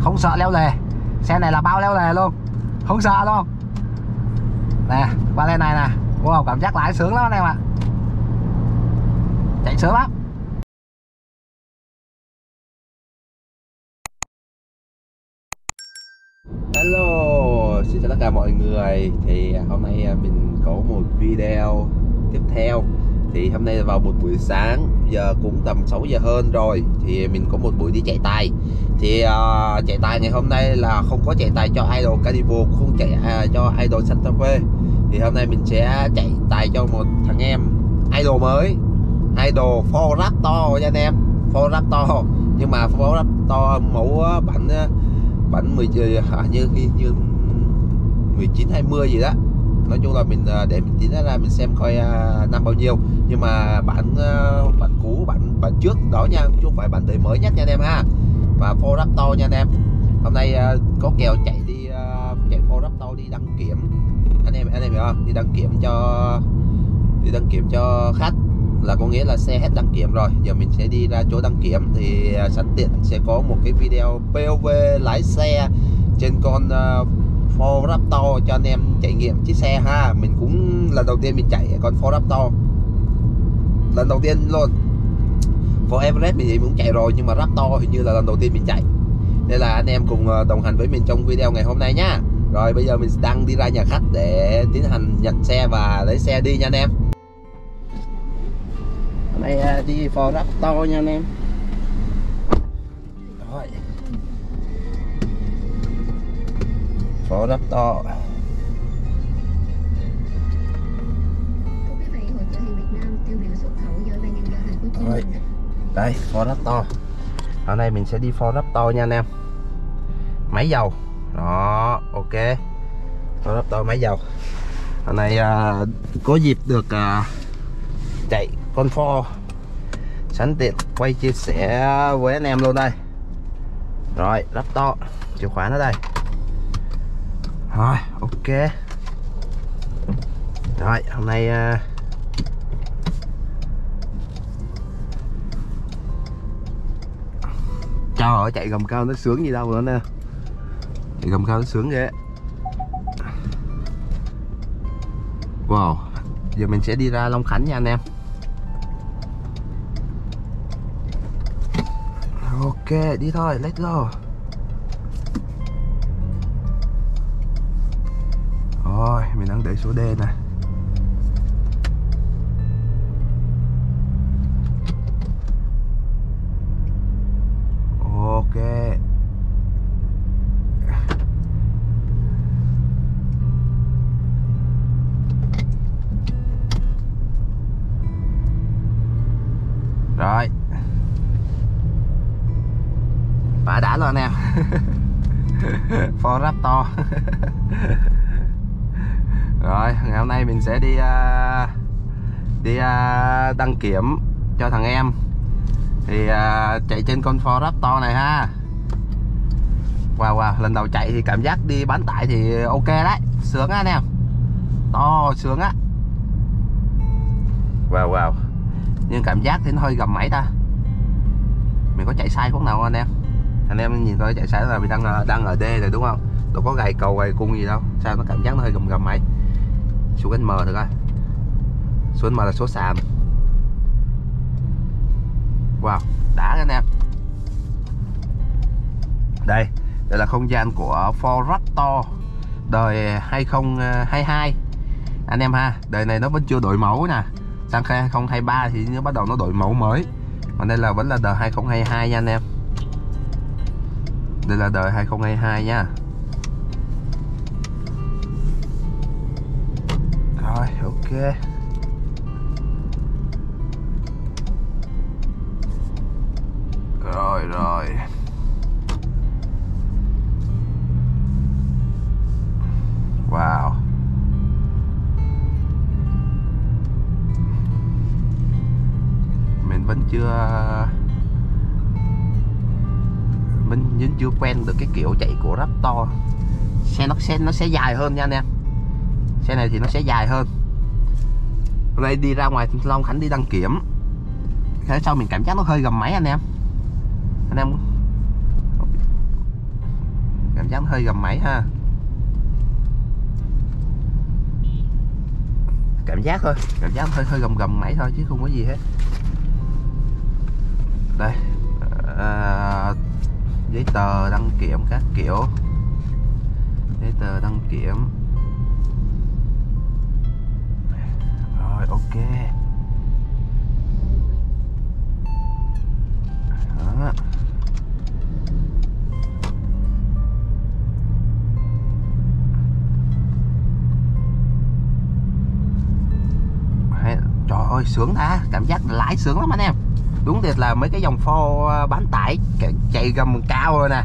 không sợ leo lề. Xe này là bao leo lề luôn. Không sợ luôn. Nè qua lên này nè. Wow cảm giác lái sướng lắm anh em ạ. Chạy sướng lắm. Hello, xin chào tất cả mọi người. Thì hôm nay à, mình có một video tiếp theo. Thì hôm nay là vào một buổi sáng Giờ cũng tầm 6 giờ hơn rồi Thì mình có một buổi đi chạy tài. Thì uh, chạy tài ngày hôm nay là không có chạy tài cho Idol Carnival Không chạy uh, cho Idol Santa Fe. Thì hôm nay mình sẽ chạy tài cho một thằng em Idol mới. Idol Ford Raptor nha anh em. Ford Raptor. Nhưng mà Ford Raptor mẫu bản bản 10 à, như như 19 20 gì đó nói chung là mình à, để mình tính ra mình xem coi à, năm bao nhiêu. Nhưng mà bản à, bản cũ bản bản trước đó nha chứ không phải bản đời mới nhất nha anh em ha. Và Ford Raptor nha anh em. Hôm nay có kèo chạy đi chạy Ford Raptor đi đăng kiểm. Anh em anh em hiểu không? Đi đăng kiểm cho đi đăng kiểm cho khách là có nghĩa là xe hết đăng kiểm rồi. Giờ mình sẽ đi ra chỗ đăng kiểm thì sẵn tiện sẽ có một cái video POV lái xe trên con uh, Ford Raptor cho anh em trải nghiệm chiếc xe ha. Mình cũng lần đầu tiên mình chạy con Ford Raptor lần đầu tiên luôn. Ford Everest mình cũng chạy rồi, nhưng mà Raptor hình như là lần đầu tiên mình chạy. Nên là anh em cùng ờ, đồng hành với mình trong video ngày hôm nay nhá. Rồi bây giờ mình đang đi ra nhà khách để tiến hành nhận xe và lấy xe đi nha anh em. Hôm nay ờ, đi Ford Raptor nha anh em. Ford Raptor rồi. đây Raptor ở đây mình sẽ đi Ford Raptor nha anh em. Máy dầu. Đó ok. Ford Raptor máy dầu. Hôm nay à, có dịp được à, chạy con Ford sẵn tiện quay chia sẻ với anh em luôn đây. Rồi Raptor chìa khóa nó đây rồi ok. Rồi hôm nay uh, trời ơi chạy gầm cao nó sướng gì đâu nữa nè. Chạy gầm cao nó sướng ghê. Wow giờ mình sẽ đi ra Long Khánh nha anh em. Ok đi thôi let's go. Rồi mình đang để số D này. Ok. Rồi. Bả đã luôn em for Raptor rồi ngày hôm nay mình sẽ đi uh, đi uh, đăng kiểm cho thằng em. Thì uh, chạy trên con Ford Raptor này ha. Wow wow lần đầu chạy thì cảm giác đi bán tải thì ok đấy. Sướng á anh em. To sướng á. Wow wow. Nhưng cảm giác thì nó hơi gầm máy ta. Mình có chạy sai khúc nào không anh em? Anh em nhìn tôi chạy sai là mình đang đang ở D rồi đúng không? Đâu có gầy cầu gầy cung gì đâu. Sao nó cảm giác nó hơi gầm gầm máy? Xuống M được rồi. Số M là số sàn. Wow, đã anh em đây đây là không gian của Ford Raptor đời ờ, 2022 ờ, anh em ha, đời này nó vẫn chưa đổi mẫu nè. Sang 2023 thì nó bắt đầu nó đổi mẫu mới. Còn đây là, vẫn là đời 2022 nha anh em. Đây là đời 2022 nha. Ok. Rồi rồi. Wow. Mình vẫn chưa mình vẫn chưa quen được cái kiểu chạy của Raptor. Xe nó xe nó sẽ dài hơn nha anh em. Xe này thì nó sẽ dài hơn hôm nay đi ra ngoài Long Khánh đi đăng kiểm. Thế sau mình cảm giác nó hơi gầm máy anh em? Anh em cảm giác hơi gầm máy ha. Cảm giác thôi cảm giác hơi hơi gầm gầm máy thôi chứ không có gì hết. Đây à, giấy tờ đăng kiểm các kiểu. Giấy tờ đăng kiểm. Ok. Đó. Hay- trời ơi sướng ta. Cảm giác lái sướng lắm anh em. Đúng thiệt là mấy cái dòng pho ờ, bán tải chạy- gầm cao rồi nè.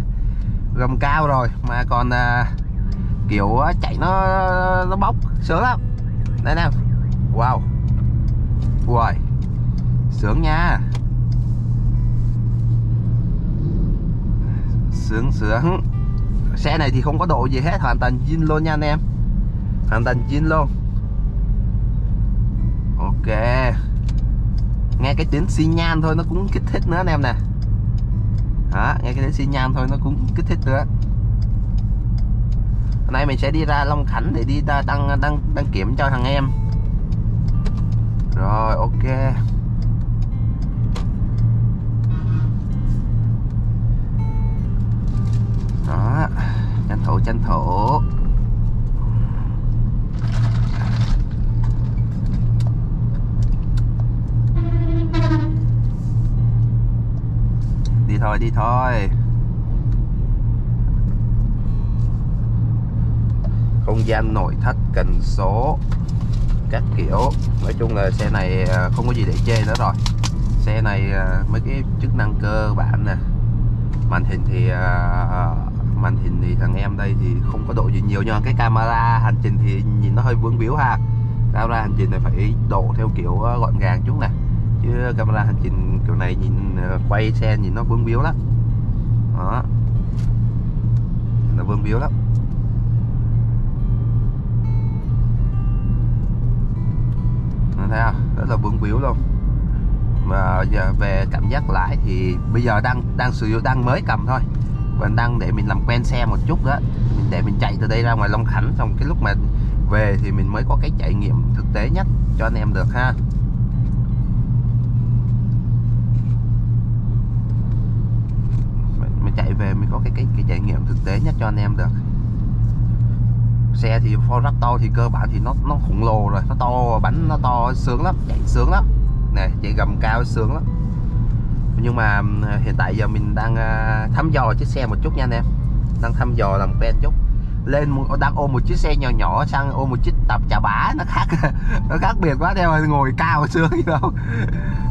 Gầm cao rồi mà còn à, kiểu ờ, chạy nó nó bốc. Sướng lắm. Đây nè. Wow. Ui, sướng nha. Sướng sướng. Xe này thì không có độ gì hết hoàn toàn zin luôn nha anh em. Hoàn toàn zin luôn. Ok. Nghe cái tiếng xi nhan thôi nó cũng kích thích nữa anh em nè. Đó nghe cái tiếng xi nhan thôi nó cũng kích thích nữa. Hôm nay mình sẽ đi ra Long Khánh để đi ra đăng đăng đăng kiểm cho thằng em rồi, ok. Đó, tranh thủ tranh thủ. Đi thôi đi thôi. Không gian nội thất cần số các kiểu. Nói chung là xe này à, không có gì để chê nữa rồi. Xe này à, mấy cái chức năng cơ bản nè. Màn hình thì à, màn hình thì thằng em đây thì không có độ gì nhiều, nhưng mà cái camera hành trình thì nhìn nó hơi vướng víu ha. Camera hành trình này phải độ theo kiểu gọn gàng chút nè. Chứ camera hành trình kiểu này nhìn quay xe nhìn nó vướng víu lắm. Đó. Nó vướng víu lắm. Anh thấy không? Rất là bướng víu luôn. Mà giờ về cảm giác lái thì bây giờ đang đang sử dụng đang mới cầm thôi. Và đang để mình làm quen xe một chút đó. Mình để mình chạy từ đây ra ngoài Long Khánh xong cái lúc mà về thì mình mới có cái trải nghiệm thực tế nhất cho anh em được ha. Mình, mình chạy về mình có cái cái cái trải nghiệm thực tế nhất cho anh em được xe thì Ford Raptor thì cơ bản thì nó nó khổng lồ rồi. Nó to, bánh nó to, sướng lắm, chạy sướng lắm. Nè, chạy gầm cao sướng lắm. Nhưng mà hiện tại giờ mình đang à, thăm dò chiếc xe một chút nha anh em. Đang thăm dò làm quen chút. Lên đang ôm một chiếc xe nhỏ nhỏ sang ôm một chiếc tập chà bá nó khác nó khác biệt quá theo ngồi cao sướng gì đâu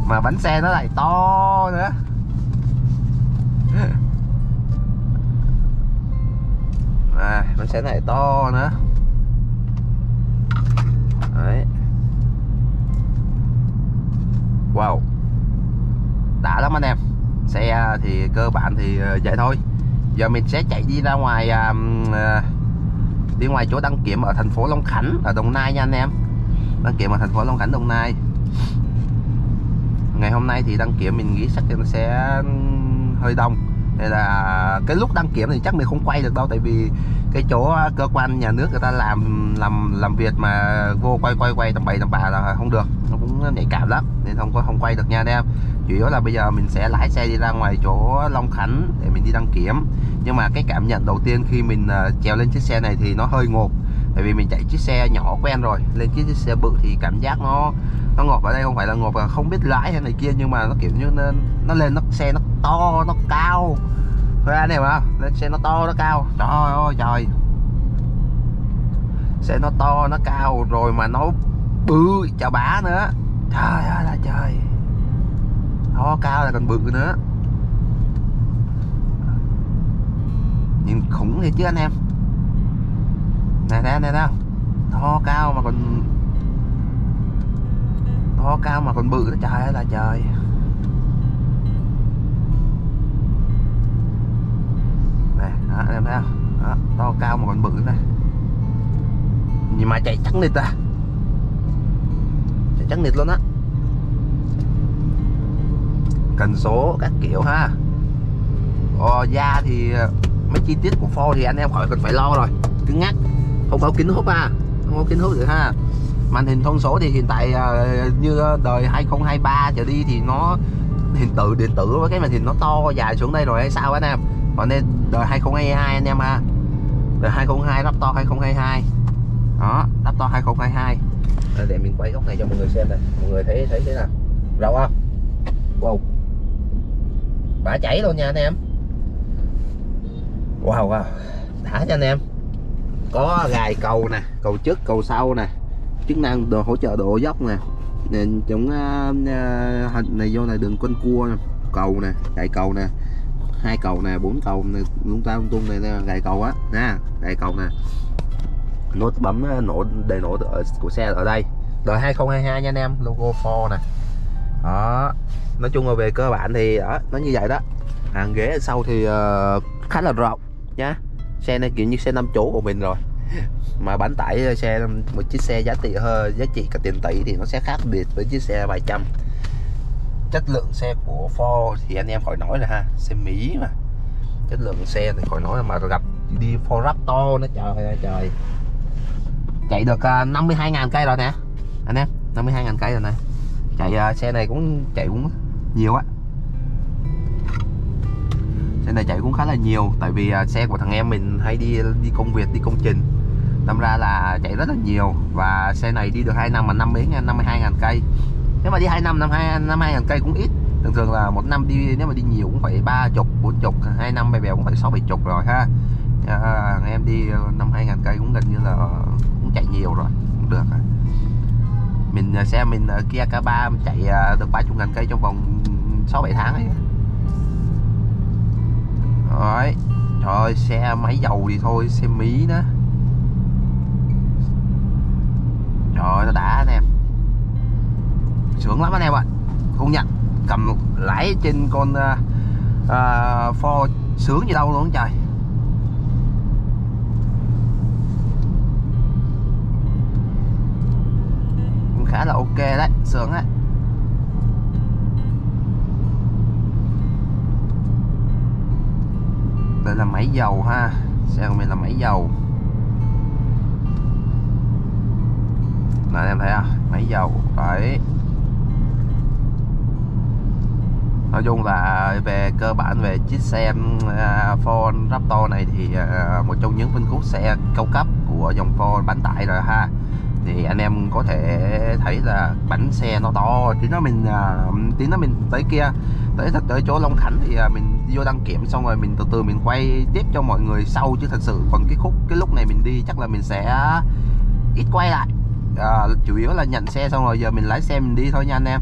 mà bánh xe nó lại to nữa. À, bánh xe này to nữa. Đấy. Wow. Đã lắm anh em. Xe à, thì cơ bản thì à, vậy thôi. Giờ mình sẽ chạy đi ra ngoài à, đi ngoài chỗ đăng kiểm ở thành phố Long Khánh ở Đồng Nai nha anh em. Đăng kiểm ở thành phố Long Khánh Đồng Nai. Ngày hôm nay thì đăng kiểm mình nghĩ chắc nó sẽ hơi đông thì là cái lúc đăng kiểm thì chắc mình không quay được đâu, tại vì cái chỗ à, cơ quan nhà nước người ta làm làm làm việc mà vô quay quay quay tầm bậy tầm bạ là không được. Nó cũng nhạy cảm lắm, nên không có, không quay được nha anh em. Chủ yếu là bây giờ mình sẽ lái xe đi ra ngoài chỗ Long Khánh để mình đi đăng kiểm. Nhưng mà cái cảm nhận đầu tiên khi mình à, trèo lên chiếc xe này thì nó hơi ngột tại vì mình chạy chiếc xe nhỏ quen rồi. Lên chiếc xe bự thì cảm giác nó nó ngộp ở đây không phải là ngộp là không biết lái hay này kia nhưng mà nó kiểu như nó, nó lên nó xe nó to nó cao. Thôi anh em không lên xe nó to nó cao. Trời ơi trời. Xe nó to nó cao rồi mà nó bự chà bá nữa. Trời ơi là trời. To cao là còn bự nữa. Nhìn khủng thiệt chứ anh em. Nè nè nè nào to cao mà còn to cao mà còn bự nữa trời ơi là trời. Nè đó, anh em thấy không? Đó, to cao mà còn bự này nhìn mà chạy trắng nịt à. Chạy trắng nịt luôn á. Cần số các kiểu ha. Ồ, da thì ờ, mấy chi tiết của Ford thì anh em khỏi cần phải lo rồi. Cứng ngắc. Không có kính hút ha. Không có kính hút được ha màn hình thông số thì hiện tại à, như à, đời 2023 trở đi thì nó hình tự điện tử với cái màn hình nó to dài xuống đây rồi hay sao anh em? Còn nên đời 2022 anh em ha. Đời 2022 to 2022 đó Raptor 2022 Đây, để mình quay góc này cho mọi người xem này. Mọi người thấy thấy thế nào? Đâu không? Wow. Bả chảy luôn nha anh em. Wow wow. Đã cho anh em. Có gài cầu nè cầu trước cầu sau nè chức năng đồ hỗ trợ độ dốc nè. Nên chúng à, à, uh, hình này vô này đường quanh cua nè. cầu nè gậy cầu nè hai cầu nè bốn cầu chúng lung ta lung tung này nè cầu á nè gậy cầu nè. Nốt bấm à, nổ đề nổ của xe ở đây. Đời 2022 nha anh em logo Ford nè. Đó nói chung là về cơ bản thì đó nó như vậy đó. Hàng ghế sau thì uh, khá là rộng nhá. Xe này kiểu như xe năm chỗ của mình rồi mà bán tải xe, một chiếc xe giá trị hơn giá trị cả tiền tỷ thì nó sẽ khác biệt với chiếc xe vài trăm. Chất lượng xe của Ford thì anh em khỏi nói là ha, xe Mỹ mà. Chất lượng xe thì khỏi nói là mà gặp đi Ford Raptor nó trời ơi, trời chạy được à, 52.000 cây rồi nè. Anh em 52.000 cây rồi nè. Chạy à, xe này cũng chạy cũng nhiều á. Xe này chạy cũng khá là nhiều, tại vì à, xe của thằng em mình hay đi đi công việc, đi công trình đâm ra là chạy rất là nhiều và xe này đi được 2 năm mà năm mấy ngàn 52 ngàn cây nếu mà đi 2 năm năm hai năm hai ngàn cây cũng ít thường thường là một năm đi nếu mà đi nhiều cũng phải ba chục bốn chục hai năm bè bèo cũng phải sáu bảy chục rồi ha à, em đi năm hai ngàn cây cũng gần như là cũng chạy nhiều rồi cũng được rồi. mình xe mình ờ, Kia K3 chạy ờ, được 30 ngàn cây trong vòng 6 7 tháng ấy. Rồi. Trời ơi, xe máy dầu thì thôi, xe Mỹ đó. Trời đã anh em. Sướng lắm anh em ạ. Công nhận cầm lái trên con uh, uh, Ford sướng gì đâu luôn trời. Cũng khá là ok đấy, sướng đấy. đây là máy dầu ha xe của mình là máy dầu anh em thấy không? Máy dầu đấy nói chung là về cơ bản về chiếc xe à, Ford Raptor này thì à, một trong những phân khúc xe cao cấp của dòng Ford bán tải rồi ha. Thì anh em có thể thấy là bánh xe nó to, tí nó mình à, tí nó mình tới kia, tới thật, tới chỗ Long Khánh thì mình vô đăng kiểm xong rồi mình từ từ mình quay tiếp cho mọi người sau chứ thật sự còn cái khúc, cái lúc này mình đi chắc là mình sẽ ít quay lại à, chủ yếu là nhận xe xong rồi giờ mình lái xe mình đi thôi nha anh em.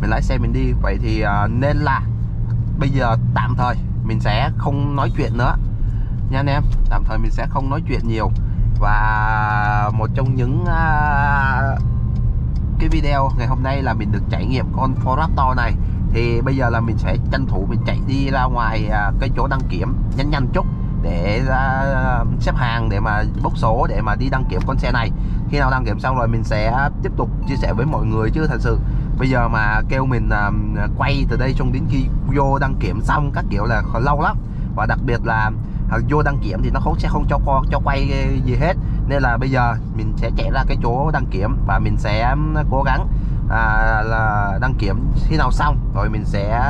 Mình lái xe mình đi. Vậy thì à, nên là bây giờ tạm thời mình sẽ không nói chuyện nữa. Nha anh em tạm thời mình sẽ không nói chuyện nhiều. Và một trong những à, cái video ngày hôm nay là mình được trải nghiệm con Ford Raptor này. Thì bây giờ là mình sẽ tranh thủ mình chạy đi ra ngoài à, cái chỗ đăng kiểm. Nhanh nhanh chút để ra um, xếp hàng để mà bốc số để mà đi đăng kiểm con xe này. Khi nào đăng kiểm xong rồi mình sẽ tiếp tục chia sẻ với mọi người chứ thật sự. Bây giờ mà kêu mình um, quay từ đây trong đến khi vô đăng kiểm xong các kiểu là lâu lắm. Và đặc biệt là à, vô đăng kiểm thì nó không sẽ không cho cho quay gì hết. Nên là bây giờ mình sẽ chạy ra cái chỗ đăng kiểm và mình sẽ um, cố gắng à, là đăng kiểm khi nào xong. Rồi mình sẽ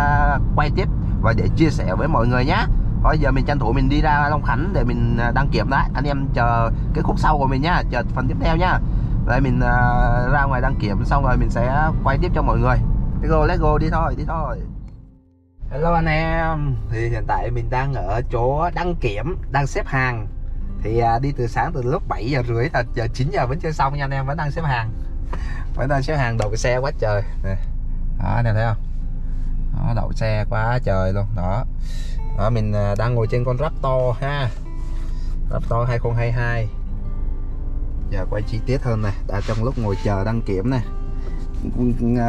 quay tiếp và để chia sẻ với mọi người nhé bây giờ mình tranh thủ mình đi ra Long Khánh để mình à, đăng kiểm đấy anh em chờ cái khúc sau của mình nhá chờ phần tiếp theo nhá. Đây mình uh, ra ngoài đăng kiểm xong rồi mình sẽ quay tiếp cho mọi người. Let's go let's go đi thôi đi thôi. Hello anh em. Thì hiện tại mình đang ở chỗ đăng kiểm Đang xếp hàng. Thì à, đi từ sáng từ lúc 7 giờ rưỡi là giờ 9 giờ vẫn chưa xong nha anh em Vẫn đang xếp hàng. Vẫn đang xếp hàng đậu xe quá trời. Nè. Đó anh em thấy không? Đó đậu xe quá trời luôn. Đó. Đó mình à, đang ngồi trên con Raptor ha. Raptor 2022 Giờ quay chi tiết hơn này Đã trong lúc ngồi chờ đăng kiểm này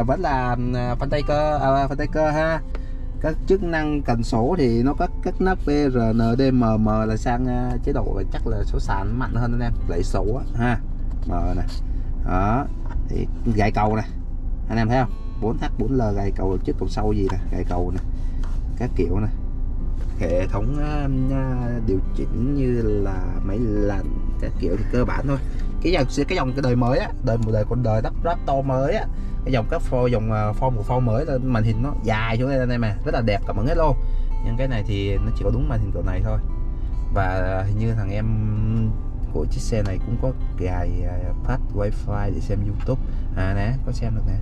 vẫn là phân tay cơ à, phân tay cơ ha. Các chức năng cần số thì nó có các nắp PRNDMM là sang à, chế độ chắc là số sàn mạnh hơn anh em. Lấy số á, ha. M này đó thì gài cầu này anh em thấy không? 4H 4L gài cầu trước cầu sau gì nè? Gài cầu nè. Các kiểu này hệ thống điều chỉnh như là máy lạnh các kiểu thì cơ bản thôi. Cái dòng cái dòng cái đời mới á đời một đời con đời đắp to mới á cái dòng các pho dòng uh, form của form mới là màn hình nó dài xuống đây này mà rất là đẹp cả mọi hết luôn. Nhưng cái này thì nó chỉ có đúng màn hình kiểu này thôi. Và hình như thằng em của chiếc xe này cũng có cài à, phát wifi để xem youtube. À nè có xem được nè.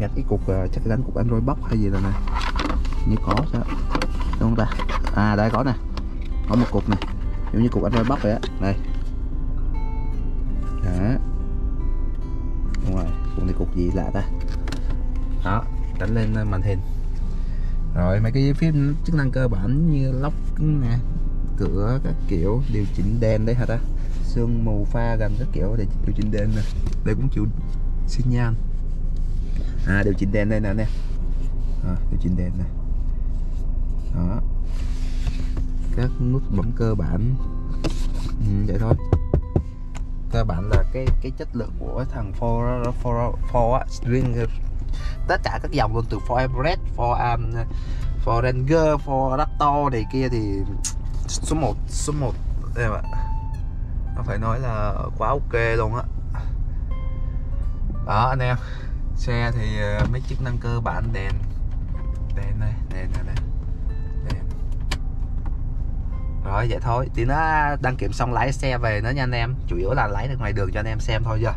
Gạch cái cục à, chắc gắn cục android box hay gì rồi nè. Như có sao đúng không ta? À đây có nè. Có một cục này giống như cục anh android bắp vậy á. Đây. Đó. Đúng rồi. Cục này cục gì lạ ta? Đó đánh lên ờ, màn hình. Rồi mấy cái phím chức năng cơ bản như lóc nè cửa các kiểu điều chỉnh đèn đấy hả ta? Sương mù pha gần các kiểu để điều chỉnh đèn nè. Đây cũng chịu xi nhan à điều chỉnh đèn đây nè nè. À, điều chỉnh đèn này đó. Các nút bấm cơ bản. Ừ, vậy thôi. Cơ bản là cái cái chất lượng của thằng Ford Ford, Ford String. Tất cả các dòng luôn từ Ford Everest Ford um, Ford Ranger Ford Raptor này kia thì số 1 số 1 em ạ. Nó phải nói là quá ok luôn á. Đó anh em. Xe thì à, mấy chức năng cơ bản đèn. Đèn này đèn này, này rồi vậy thôi. Thì nó đăng kiểm xong lái xe về nữa nha anh em. Chủ yếu là lái được ngoài đường cho anh em xem thôi giờ.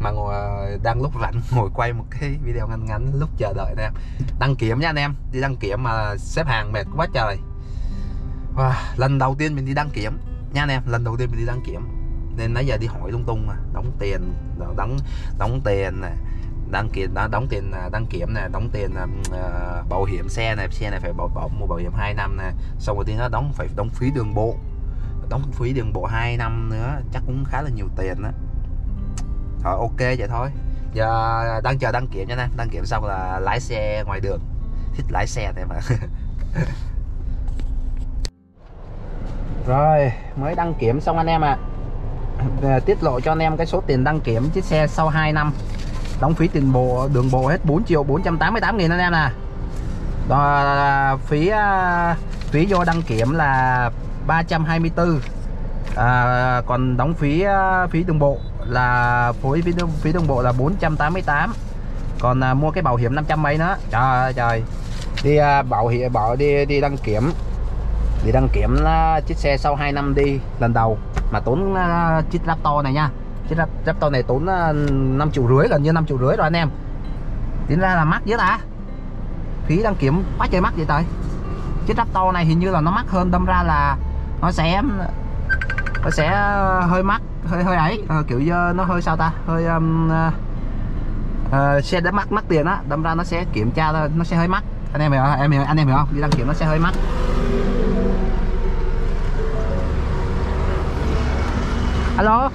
Mà ngồi đang lúc rảnh ngồi quay một cái video ngắn ngắn lúc chờ đợi anh em đăng kiểm nha anh em. Đi đăng kiểm mà xếp hàng mệt quá trời. Wow, lần đầu tiên mình đi đăng kiểm. Nha anh em lần đầu tiên mình đi đăng kiểm. Nên nãy giờ đi hỏi lung tung mà. Đóng tiền đóng đóng tiền này À, đăng kiểm đã đóng tiền à, đăng kiểm này đóng tiền uh, bảo hiểm xe này xe này phải bảo, bảo mua bảo hiểm 2 năm này. xong rồi tiếng nó đóng phải đóng phí đường bộ. Đóng phí đường bộ 2 năm nữa chắc cũng khá là nhiều tiền đó thôi ok vậy thôi. Giờ đang chờ đăng kiểm nha nè đăng kiểm xong là lái xe ngoài đường. Thích lái xe này mà. Rồi mới đăng kiểm xong anh em ạ. À. tiết lộ cho anh em cái số tiền đăng kiểm chiếc xe sau 2 năm đóng phí tiền bộ đường bộ hết 4 triệu 488 nghìn anh em nè. Đó, phí à, phí vô đăng kiểm là 324 à, còn đóng phí à, phí đường bộ là phối phí đường, phí đường bộ là 488 còn à, mua cái bảo hiểm 500 mấy nữa. Trời trời. Đi à, bảo hiểm bảo đi đi đăng kiểm. Đi đăng kiểm à, chiếc xe sau 2 năm đi lần đầu. Mà tốn à, chiếc Raptor này nha chiếc tàu này tốn ờ, 5 triệu rưỡi gần như 5 triệu rưỡi rồi anh em. Tính ra là mắc dữ ta. Phí đăng kiểm quá trời mắc vậy trời. Chiếc tàu này hình như là nó mắc hơn đâm ra là nó sẽ nó sẽ ờ, hơi mắc hơi hơi ấy. À, kiểu như nó hơi sao ta? Hơi um, uh, uh, xe đã mắc mắc tiền á đâm ra nó sẽ kiểm tra nó sẽ hơi mắc. Anh em hiểu em hiểu anh em hiểu không? Đi đăng kiểm nó sẽ hơi mắc. Alo?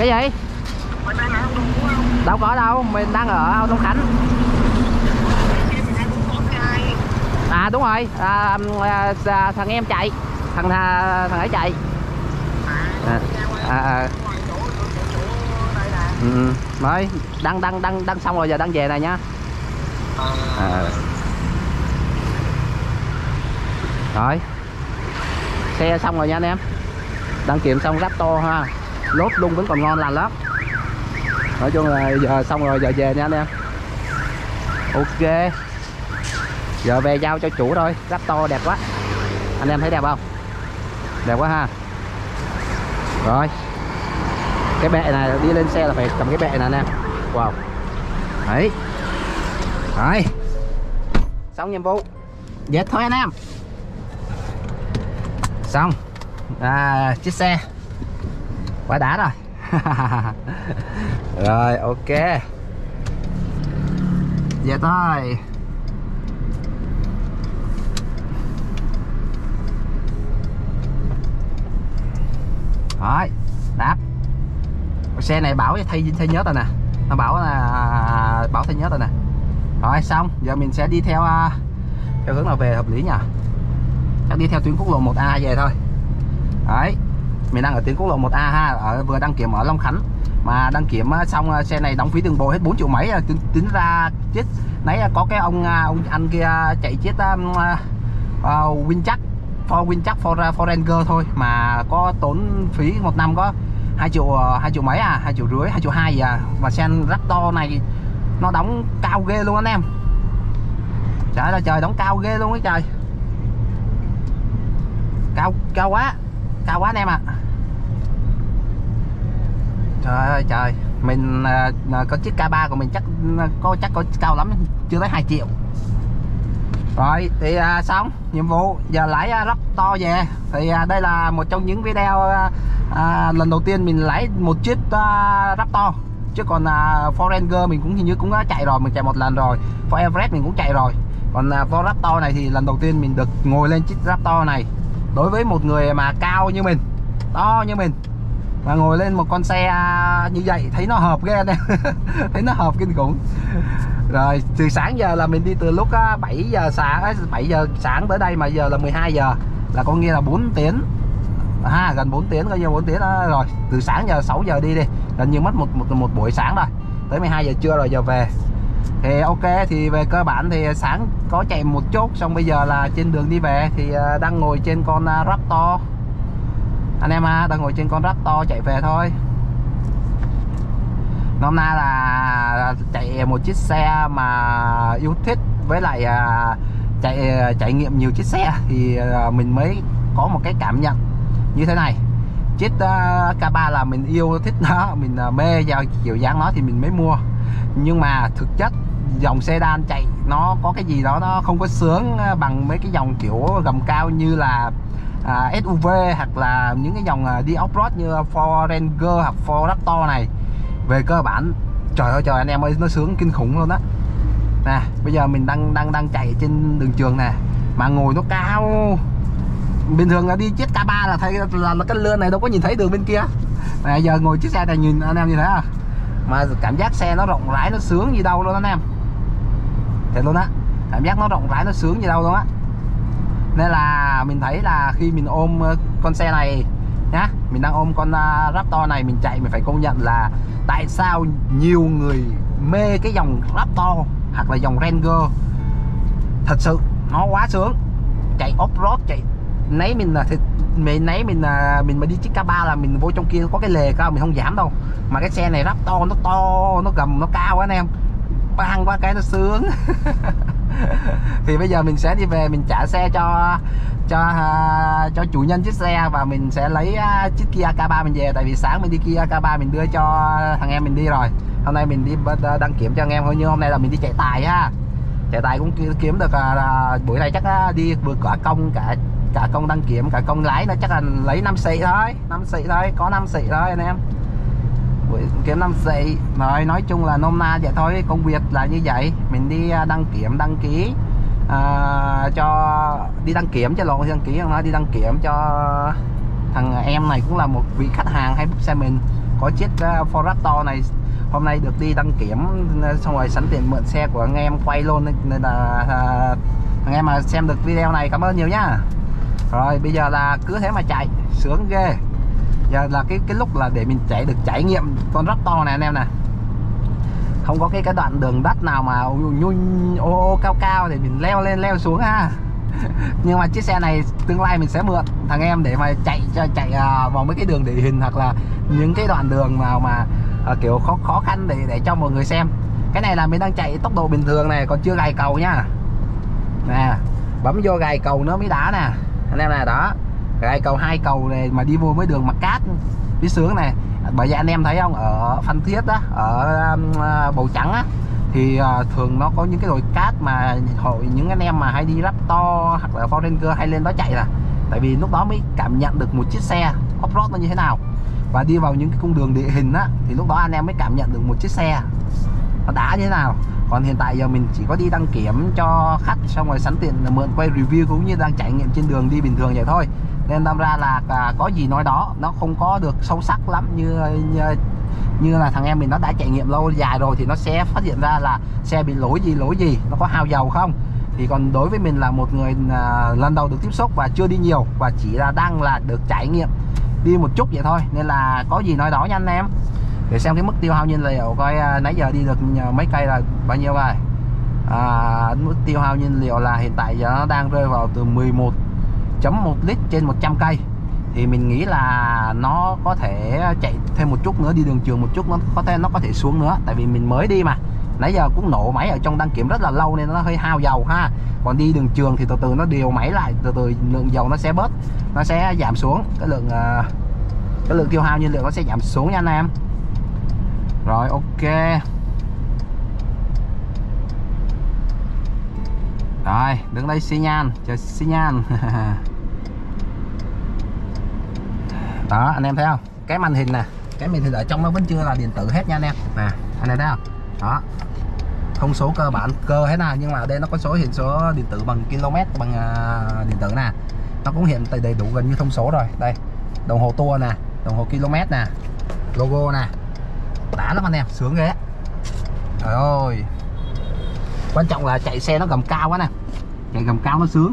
Cái gì? Đâu có đâu mình đang ở Ao Long Khánh. À đúng rồi. À, à, à, thằng em chạy. Thằng à, thằng ấy chạy. À, à, à. Ừ, mới. Đăng đăng đăng đăng xong rồi giờ đăng về này nhá. À. rồi. Xe xong rồi nha anh em. Đăng kiểm xong ráp to ha lốp lung vẫn còn ngon lành lắm. Nói chung là giờ xong rồi giờ về nha anh em. Ok. Giờ về giao cho chủ thôi. Ráp to đẹp quá. Anh em thấy đẹp không? Đẹp quá ha. Rồi. Cái bệ này đi lên xe là phải cầm cái bệ này anh em. Wow. Đấy. Đấy. Xong nhiệm vụ. Dễ thôi anh em. Xong. À, chiếc xe quá đã rồi. Rồi, ok. Vậy thôi rồi, đáp. Xe này bảo thay thay nhớt rồi nè. Nó bảo là, bảo thay nhớt rồi nè. Rồi, xong. Giờ mình sẽ đi theo à, theo hướng nào về hợp lý nhỉ? Chắc đi theo tuyến quốc lộ 1A về thôi. Đấy mình đang ở tuyến quốc lộ 1A ha ở vừa đăng kiểm ở Long Khánh. Mà đăng kiểm à, xong à, xe này đóng phí đường bộ hết 4 triệu mấy à, tính, tính ra chết. Nãy có cái ông ông anh kia chạy chết um, uh, Winchak for Winchak for for Ranger thôi. Mà có tốn phí một năm có hai triệu hai triệu mấy à hai triệu rưỡi hai triệu hai à. Và xe Raptor này nó đóng cao ghê luôn anh em. Trời là trời đóng cao ghê luôn ấy trời. Cao cao quá cao quá anh em ạ. Trời ơi trời. Mình à, à có chiếc K3 của mình chắc à, có chắc có cao lắm chưa tới 2 triệu. Rồi thì à, xong. Nhiệm vụ giờ lái à, to về. Thì à, đây là một trong những video à, à, lần đầu tiên mình lái một chiếc à, to. chứ còn à, Forenger mình cũng hình như cũng đã chạy rồi mình chạy một lần rồi. For Everest mình cũng chạy rồi. Còn à, Raptor này thì lần đầu tiên mình được ngồi lên chiếc Raptor này đối với một người mà cao như mình, to như mình, mà ngồi lên một con xe à, như vậy, thấy nó hợp ghê anh em. Thấy nó hợp kinh khủng. Rồi, từ sáng giờ là mình đi từ lúc à, 7 giờ sáng 7 giờ sáng tới đây mà giờ là 12 giờ, là có nghĩa là 4 tiếng. Ha, gần 4 tiếng, coi như 4 tiếng đó rồi, từ sáng giờ 6 giờ đi đi, gần như mất một một một buổi sáng rồi. Tới 12 giờ trưa rồi giờ về thì ok thì về cơ bản thì sáng có chạy một chút xong bây giờ là trên đường đi về thì à, đang ngồi trên con à, Raptor. Anh em à, đang ngồi trên con Raptor chạy về thôi. Hôm nay là chạy một chiếc xe mà yêu thích với lại à, chạy trải nghiệm nhiều chiếc xe thì mình mới có một cái cảm nhận như thế này. Chiếc K3 là mình yêu thích nó mình mê vào kiểu dáng nó thì mình mới mua nhưng mà thực chất dòng sedan chạy nó có cái gì đó nó không có sướng à, bằng mấy cái dòng kiểu gầm cao như là à, SUV hoặc là những cái dòng à, đi off-road như Ford Ranger hoặc Ford Raptor này. Về cơ bản trời ơi trời anh em ơi nó sướng kinh khủng luôn đó nè bây giờ mình đang đang đang chạy trên đường trường nè. Mà ngồi nó cao. Bình thường là đi chiếc K3 là thấy là, là cái lươn này đâu có nhìn thấy đường bên kia. Nè giờ ngồi chiếc xe này nhìn anh em nhìn thấy à? Mà cảm giác xe nó rộng rãi nó sướng gì đâu luôn anh em. Thế luôn á cảm giác nó rộng rãi nó sướng gì đâu luôn á. Nên là mình thấy là khi mình ôm ờ, con xe này nhá mình đang ôm con uh, Raptor này mình chạy mình phải công nhận là tại sao nhiều người mê cái dòng Raptor hoặc là dòng Ranger. Thật sự nó quá sướng. Chạy off road chạy nấy mình là thịt mình nấy mình à, mình mà đi chiếc K3 là mình vô trong kia có cái lề cao mình không giảm đâu. Mà cái xe này Raptor nó to nó gầm nó cao anh em. Bang qua cái nó sướng. Thì bây giờ mình sẽ đi về mình trả xe cho cho uh, cho chủ nhân chiếc xe và mình sẽ lấy uh, chiếc Kia K3 mình về. Tại vì sáng mình đi Kia K3 mình đưa cho thằng em mình đi rồi. Hôm nay mình đi đăng kiểm cho anh em. Thôi như hôm nay là mình đi chạy tài ha. Chạy tài cũng kiếm được uh, buổi này chắc uh, đi vừa cả công cả cả công đăng kiểm cả công lái nó chắc là lấy 5 xị thôi 5 xị thôi có 5 xị thôi anh em. Kiếm 5 xị. Rồi nói chung là nôm na vậy thôi công việc là như vậy. Mình đi à, đăng kiểm đăng ký à, cho đi đăng kiểm cho lộn đăng ký không nói đi đăng kiểm cho thằng em này cũng là một vị khách hàng hay xe mình. Có chiếc à, uh, Ford Raptor này. Hôm nay được đi đăng kiểm xong rồi sẵn tiện mượn xe của anh em quay luôn nên là à, uh, anh em mà xem được video này cảm ơn nhiều nhá rồi bây giờ là cứ thế mà chạy sướng ghê. Giờ là cái cái lúc là để mình chạy được trải nghiệm con Raptor này anh em nè. Không có cái cái đoạn đường đất nào mà nhu ô, ô cao cao để mình leo lên leo xuống ha. Nhưng mà chiếc xe này tương lai mình sẽ mượn thằng em để mà chạy cho chạy à, vào mấy cái đường địa hình hoặc là những cái đoạn đường nào mà à, kiểu khó khó khăn để để cho mọi người xem. Cái này là mình đang chạy tốc độ bình thường này còn chưa gài cầu nha. nè bấm vô gài cầu nó mới đá nè anh em này đó. Gài cầu hai cầu này mà đi vô mấy đường mặt cát biết sướng này. Bởi vì anh em thấy không? Ở Phan Thiết á, ở um, uh, Bầu Trắng á, thì ờ, thường nó có những cái đồi cát mà hội những anh em mà hay đi Raptor hoặc là Ford Ranger hay lên đó chạy là tại vì lúc đó mới cảm nhận được một chiếc xe off-road nó như thế nào. Và đi vào những cái cung đường địa hình á, thì lúc đó anh em mới cảm nhận được một chiếc xe nó đã như thế nào còn hiện tại giờ mình chỉ có đi đăng kiểm cho khách xong rồi sẵn tiện mượn quay review cũng như đang trải nghiệm trên đường đi bình thường vậy thôi. Nên đâm ra là à, có gì nói đó nó không có được sâu sắc lắm như, như như là thằng em mình nó đã trải nghiệm lâu dài rồi thì nó sẽ phát hiện ra là xe bị lỗi gì lỗi gì nó có hao dầu không. Thì còn đối với mình là một người à, lần đầu được tiếp xúc và chưa đi nhiều và chỉ là đang là được trải nghiệm đi một chút vậy thôi. Nên là có gì nói đó nha anh em để xem cái mức tiêu hao nhiên liệu coi à, nãy giờ đi được à, mấy cây là bao nhiêu rồi à, mức tiêu hao nhiên liệu là hiện tại giờ nó đang rơi vào từ 11.1 lít trên 100 cây. Thì mình nghĩ là nó có thể chạy thêm một chút nữa đi đường trường một chút nó có thể nó có thể xuống nữa. Tại vì mình mới đi mà. Nãy giờ cũng nổ máy ở trong đăng kiểm rất là lâu nên nó hơi hao dầu ha. Còn đi đường trường thì từ từ nó điều máy lại từ từ lượng dầu nó sẽ bớt nó sẽ giảm xuống. Cái lượng à, cái lượng tiêu hao nhiên liệu nó sẽ giảm xuống nha anh em rồi ok. Rồi đứng đây xi nhan. Chờ xi nhan. Đó anh em thấy không? Cái màn hình nè. Cái màn hình ở trong nó vẫn chưa là điện tử hết nha anh em. Nè anh em thấy không? Đó. Thông số cơ bản cơ hết nào nhưng mà ở đây nó có số hiện số điện tử bằng km bằng uh, điện tử nè. Nó cũng hiện đầy đủ gần như thông số rồi. Đây đồng hồ tua nè đồng hồ km nè logo nè đã lắm anh em sướng ghê. Trời ơi. Quan trọng là chạy xe nó gầm cao quá nè. Chạy gầm cao nó sướng.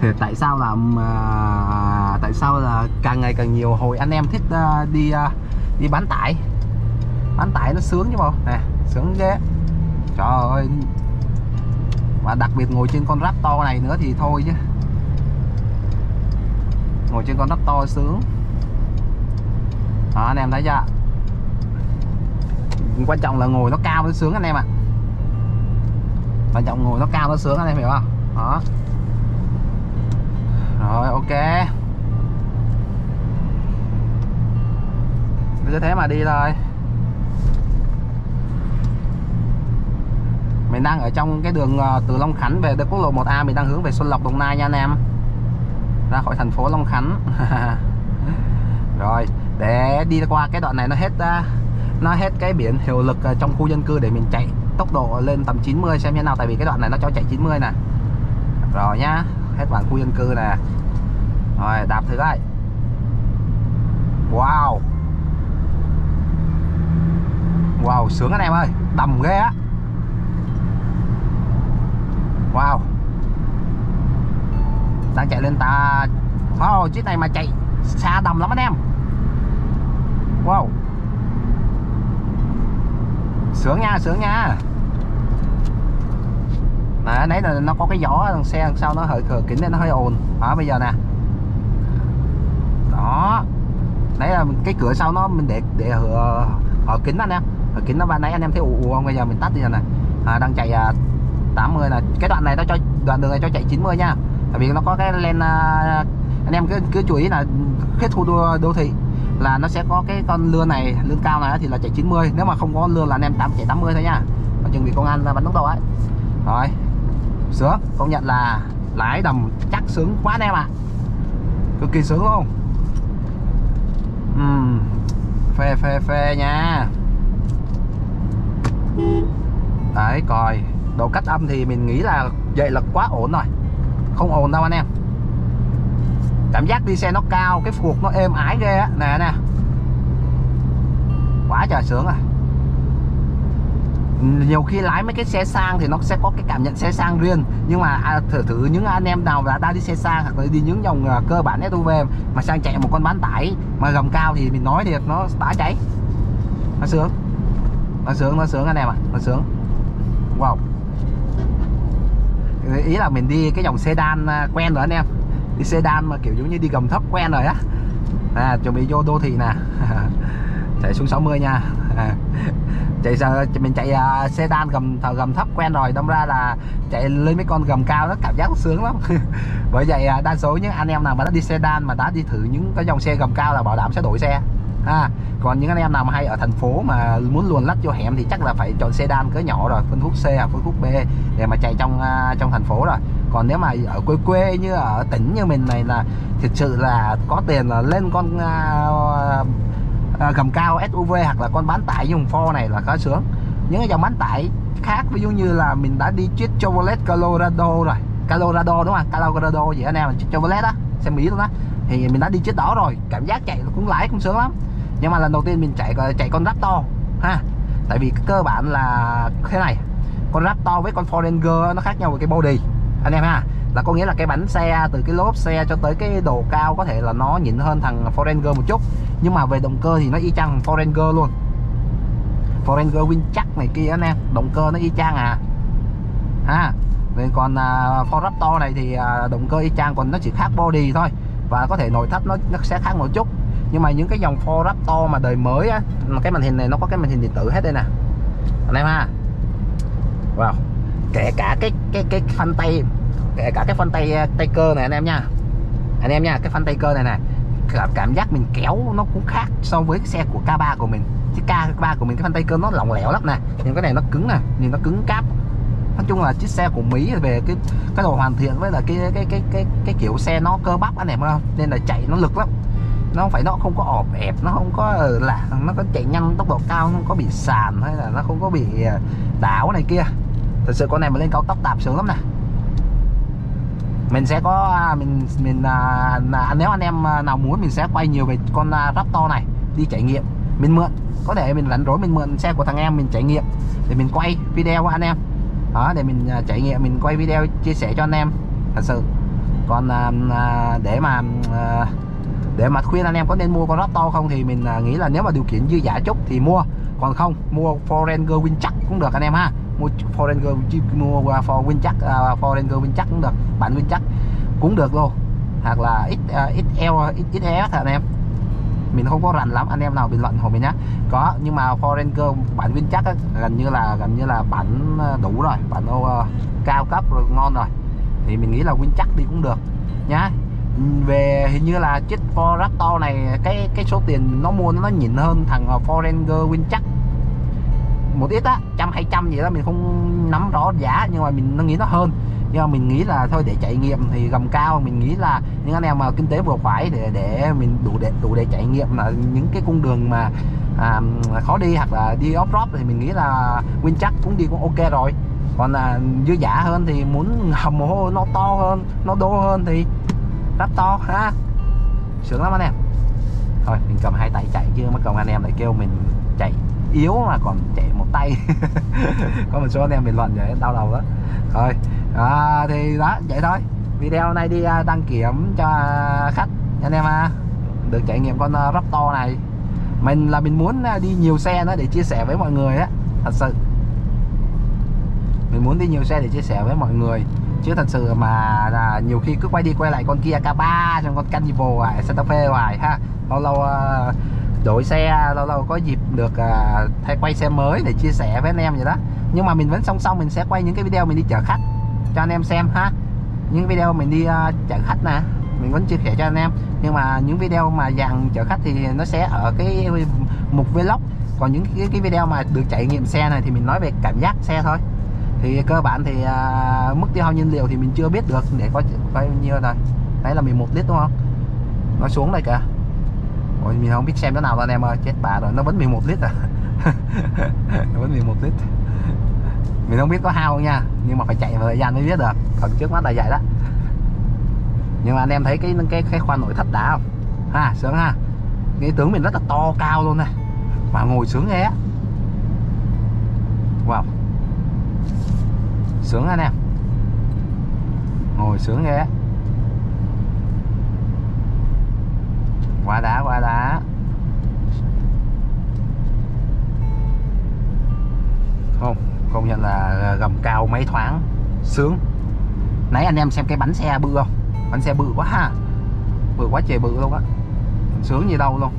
Thì tại sao là à, tại sao là càng ngày càng nhiều hồi anh em thích à, đi à, đi bán tải? Bán tải nó sướng chứ không, nè sướng ghê. Trời ơi. Và đặc biệt ngồi trên con Raptor này nữa thì thôi chứ. Ngồi trên con Raptor sướng. Đó anh em thấy chưa? Quan trọng là ngồi nó cao nó sướng anh em ạ. À. quan trọng ngồi nó cao nó sướng anh em hiểu không? Đó. Rồi, ok. Cứ thế mà đi thôi. Mình đang ở trong cái đường ờ, từ Long Khánh về tới quốc lộ 1A mình đang hướng về Xuân Lộc, Đồng Nai nha anh em. Ra khỏi thành phố Long Khánh. Rồi, để đi qua cái đoạn này nó hết nó hết cái biển hiệu lực à, trong khu dân cư để mình chạy tốc độ lên tầm 90 xem thế nào, tại vì cái đoạn này nó cho chạy 90 nè. Rồi nhá, hết đoạn khu dân cư nè. Rồi, đạp thử đây wow. Wow, sướng anh em ơi, đầm ghê á. Wow. Đang chạy lên ta. Wow, chiếc này mà chạy xa đầm lắm anh em. Wow sướng nha sướng nha. Mà nãy là nó có cái gió đằng xe đằng sau nó hơi cửa kính nên nó hơi ồn. Đó bây giờ nè. Đó. Nãy là cái cửa sau nó mình để để ở, hở kính anh em. Ở kính nó ban nãy anh em thấy ù ù không? Bây giờ mình tắt đi rồi nè. À, đang chạy à, 80 là cái đoạn này nó cho đoạn đường này cho chạy 90 nha. Tại vì nó có cái lên à, anh em cứ cứ chú ý là cái khu đô, đô thị là nó sẽ có cái con lươn này lươn cao này thì là chạy 90 nếu mà không có lươn là anh em tạm chạy 80 thôi nha. Và chừng bị công an bắn tốc độ ấy rồi sướng công nhận là lái đầm chắc sướng quá anh em ạ. À. cực kỳ sướng luôn. Uhm, phê phê phê nha. Đấy coi độ cách âm thì mình nghĩ là vậy là quá ổn rồi. Không ồn đâu anh em cảm giác đi xe nó cao cái phuộc nó êm ái ghê á. Nè nè. Quá trời sướng à. Nhiều khi lái mấy cái xe sang thì nó sẽ có cái cảm nhận xe sang riêng. Nhưng mà à, thử thử những anh em nào đã, đã đi xe sang hoặc là đi những dòng uh, cơ bản SUV mà sang chạy một con bán tải mà gầm cao thì mình nói thiệt nó tả cháy. Nó sướng. Nó sướng nó sướng anh em ạ. À. nó sướng. Wow. Ý là mình đi cái dòng sedan à, quen rồi anh em đi sedan mà kiểu giống như đi gầm thấp quen rồi á. À, chuẩn bị vô đô thị nè. Chạy xuống 60 nha. À, chạy giờ mình chạy uh, sedan gầm gầm thấp quen rồi đâm ra là chạy lên mấy con gầm cao nó cảm giác sướng lắm. Bởi vậy uh, đa số những anh em nào mà đã đi sedan mà đã đi thử những cái dòng xe gầm cao là bảo đảm sẽ đổi xe. Ha còn những anh em nào mà hay ở thành phố mà muốn luồn lách vô hẻm thì chắc là phải chọn sedan cỡ nhỏ rồi phân khúc C hoặc phân khúc B để mà chạy trong uh, trong thành phố rồi còn nếu mà ở quê quê như ở tỉnh như mình này là thực sự là có tiền là lên con uh, uh, gầm cao SUV hoặc là con bán tải dùng Ford này là khá sướng. Những cái dòng bán tải khác ví dụ như là mình đã đi chiếc Chevrolet Colorado rồi. Colorado đúng không? Colorado gì anh em? Là chiếc Chevrolet á xe Mỹ luôn á thì mình đã đi chiếc đó rồi cảm giác chạy cũng lái cũng sướng lắm. Nhưng mà lần đầu tiên mình chạy chạy con Raptor ha. Tại vì cơ bản là thế này con Raptor với con Ford Ranger nó khác nhau về cái body anh em ha là có nghĩa là cái bánh xe từ cái lốp xe cho tới cái độ cao có thể là nó nhịn hơn thằng Forenger một chút. Nhưng mà về động cơ thì nó y chang Forenger luôn. Forenger chắc này kia anh em động cơ nó y chang à. Ha về còn uh, Ford Raptor này thì uh, động cơ y chang còn nó chỉ khác body thôi. Và có thể nội thất nó nó sẽ khác một chút. Nhưng mà những cái dòng Ford Raptor mà đời mới á cái màn hình này nó có cái màn hình điện tử hết đây nè. Anh em ha. Wow kể cả cái cái cái phanh tay kể cả cái phanh tay ờ, tay cơ này anh em nha. Anh em nha cái phanh tay cơ này nè cảm, cảm giác mình kéo nó cũng khác so với cái xe của K3 của mình. Chứ K3 của mình cái phanh tay cơ nó lỏng lẻo lắm nè. Nhưng cái này nó cứng nè nhìn nó cứng cáp. Nói chung là chiếc xe của Mỹ về cái cái độ hoàn thiện với là cái cái cái cái cái kiểu xe nó cơ bắp anh em không? Nên là chạy nó lực lắm. Nó không phải nó không có ọp ẹp nó không có ờ, là nó có chạy nhanh tốc độ cao nó không có bị sàn hay là nó không có bị ờ, đảo này kia thật sự con này mà lên cao tốc đạp sướng lắm nè mình sẽ có à, mình mình à, à, nếu anh em à, nào muốn mình sẽ quay nhiều về con à, Raptor này đi trải nghiệm. Mình mượn có thể mình rảnh rỗi mình mượn xe của thằng em mình trải nghiệm để mình quay video anh em. Đó để mình trải nghiệm mình quay video chia sẻ cho anh em thật sự. Còn để mà để mà khuyên anh em có nên mua con Raptor không thì mình nghĩ là nếu mà điều kiện dư giả chút thì mua. Còn không mua Forenger Winchuck cũng được anh em ha mua Forenger mua for Winchak à, uh, Forenger Winchak cũng được bản Winchak cũng được luôn. Hoặc là X, uh, XL XS anh em. Mình không có rành lắm anh em nào bình luận hộ mình nhé có nhưng mà Forenger bản Winchuck gần như là gần như là bản à, đủ rồi bản uh, cao cấp rồi ngon rồi. Thì mình nghĩ là Winchuck đi cũng được nhá. Về hình như là chiếc Ford Raptor này cái cái số tiền nó mua nó nhỉnh hơn thằng Forenger Winchak một ít á trăm hai trăm gì đó mình không nắm rõ giá nhưng mà mình nó nghĩ nó hơn. Nhưng mà mình nghĩ là thôi để trải nghiệm thì gầm cao mình nghĩ là những anh em mà kinh tế vừa phải để để mình đủ để đủ để trải nghiệm là những cái cung đường mà à, khó đi hoặc là đi off road thì mình nghĩ là win chắc cũng đi cũng ok rồi. Còn là dư giả hơn thì muốn hầm hô nó to hơn nó đô hơn thì rất to ha. Sướng lắm anh em. Thôi mình cầm hai tay chạy chứ mà cầm anh em lại kêu mình chạy yếu mà còn chạy một tay. Có một số anh em bình luận vậy đau đầu đó thôi à, thì đó vậy thôi. Video này đi à, đăng kiểm cho khách anh em à được trải nghiệm con à, Raptor này. Mình là mình muốn à, đi nhiều xe nữa để chia sẻ với mọi người á thật sự. Mình muốn đi nhiều xe để chia sẻ với mọi người. Chứ thật sự mà là nhiều khi cứ quay đi quay lại con Kia K3 trong con Carnival hoài Santa Fe hoài ha. Lâu lâu đổi xe lâu lâu có dịp được uh, thay quay xe mới để chia sẻ với anh em vậy đó. Nhưng mà mình vẫn song song mình sẽ quay những cái video mình đi chở khách cho anh em xem ha. Những video mình đi uh, chở khách nè mình vẫn chia sẻ cho anh em. Nhưng mà những video mà dàn chở khách thì nó sẽ ở cái mục vlog. Còn những cái, cái video mà được trải nghiệm xe này thì mình nói về cảm giác xe thôi. Thì cơ bản thì uh, mức tiêu hao nhiên liệu thì mình chưa biết được để có bao nhiêu rồi. Đấy là 11 lít đúng không? Nó xuống đây kìa. Ôi, mình không biết xem nó nào đâu anh em ơi. Chết bà rồi nó vẫn 11 lít à. Nó vẫn 11 lít. Mình không biết có hao không nha nhưng mà phải chạy thời gian mới biết được. Còn trước mắt là vậy đó. Nhưng mà anh em thấy cái cái cái khoan nội thất đã không? Ha sướng ha. Cái tướng mình rất là to cao luôn này mà ngồi sướng ghê á. Wow. Sướng anh em. Ngồi sướng ghê á quá đá quá đá. Không, công nhận là ờ, gầm cao mấy thoáng. Sướng. Nãy anh em xem cái bánh xe bự không? Bánh xe bự quá ha. Bự quá trời bự luôn á. Sướng gì đâu luôn.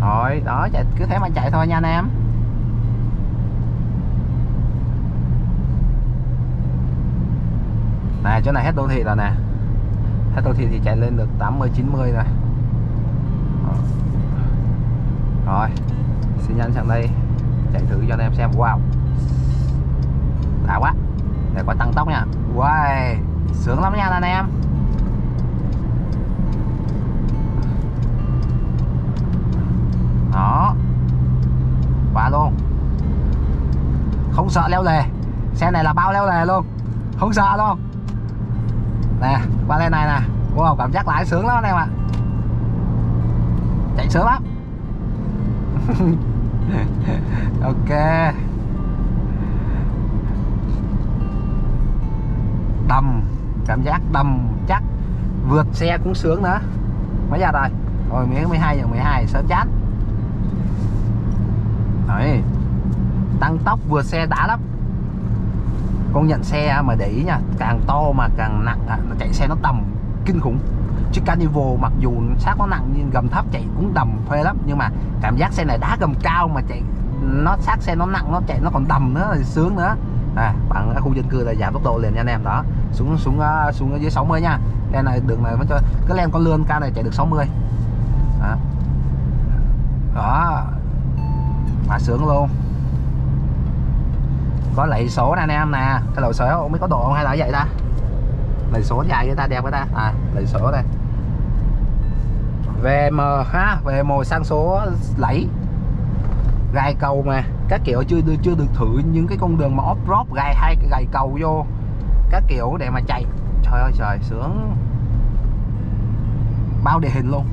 Rồi, đó, chạy, cứ thế mà chạy thôi nha anh em. Này chỗ này hết đô thị rồi nè. Hết đô thị thì chạy lên được 80 90 rồi. Rồi, xin nhanh sang đây chạy thử cho anh em xem. Wow. Đã quá. Để có tăng tốc nha. Wow, sướng lắm nha anh em. Đó. Quá luôn. Không sợ leo lề. Xe này là bao leo lề luôn. Không sợ luôn nè, qua lên này nè. Wow cảm giác lái sướng lắm anh em ạ. Chạy sớm lắm. Ok. Đầm, cảm giác đầm chắc. Vượt xe cũng sướng nữa. Mấy giờ rồi? Rồi miếng 12 giờ 12 sớm chán đấy. Tăng tốc vượt xe đã lắm công nhận xe mà để ý nha càng to mà càng nặng à, nó chạy xe nó đầm kinh khủng. Chứ Carnival mặc dù xác nó nặng nhưng gầm thấp chạy cũng đầm phê lắm nhưng mà cảm giác xe này đá gầm cao mà chạy nó xác xe nó nặng nó chạy nó còn đầm nữa thì sướng nữa. À, bạn à, khu dân cư là giảm tốc độ liền nha anh em đó. Xuống xuống à, xuống dưới 60 nha. Đây này đường này vẫn cho cái len con lươn ca này chạy được 60 đó, đó. mà sướng luôn có lẫy số nè anh em nè. Cái lệ số không biết có độ không hay là vậy ta? Lẫy số dài người ta, đẹp người ta. À lẫy số đây. VM ha VM sang số lẫy gai cầu mà. Các kiểu chưa chưa được thử những cái con đường mà off road gai hai cái gầy cầu vô. Các kiểu để mà chạy. Trời ơi, trời, sướng. Bao địa hình luôn.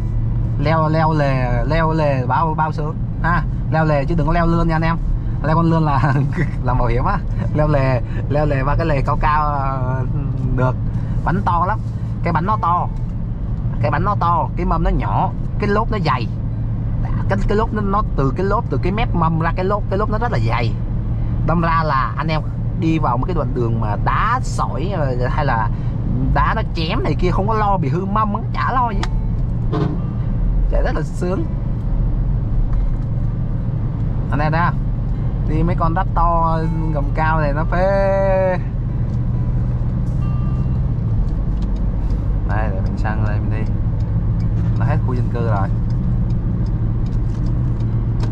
Leo leo lề leo lề, bao bao sướng. Ha, leo lề chứ đừng có leo lươn nha anh em leo con lươn là làm bảo hiểm á. Leo lề leo lề ba cái lề cao cao ờ, được. Bánh to lắm. Cái bánh nó to. Cái bánh nó to cái mâm nó nhỏ cái lốp nó dày. Cái cái lốp nó, nó từ cái lốp từ cái mép mâm ra cái lốp cái lốp nó rất là dày. Đâm ra là anh em đi vào một cái đoạn đường mà đá sỏi ờ, hay là đá nó chém này kia không có lo bị hư mâm chả lo gì chạy rất là sướng. Anh em đó đi mấy con đắt to, gầm cao này nó phê đây, để mình sang đây mình đi. Là hết khu dân cư rồi.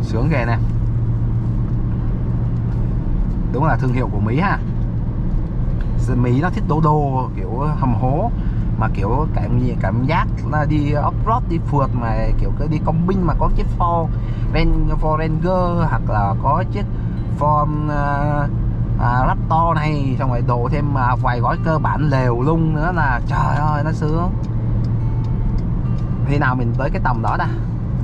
Sướng ghê nè. Đúng là thương hiệu của Mỹ ha. Mỹ nó thích đô đô, kiểu hầm hố, mà kiểu cảm cảm giác là đi off road đi phượt mà kiểu cái đi công binh mà có chiếc Ford Ren, Ford Ranger hoặc là có chiếc form uh, uh, Raptor này xong rồi đổ thêm uh, vài gói cơ bản lều lung nữa là trời ơi nó sướng. Khi nào mình tới cái tầm đó đã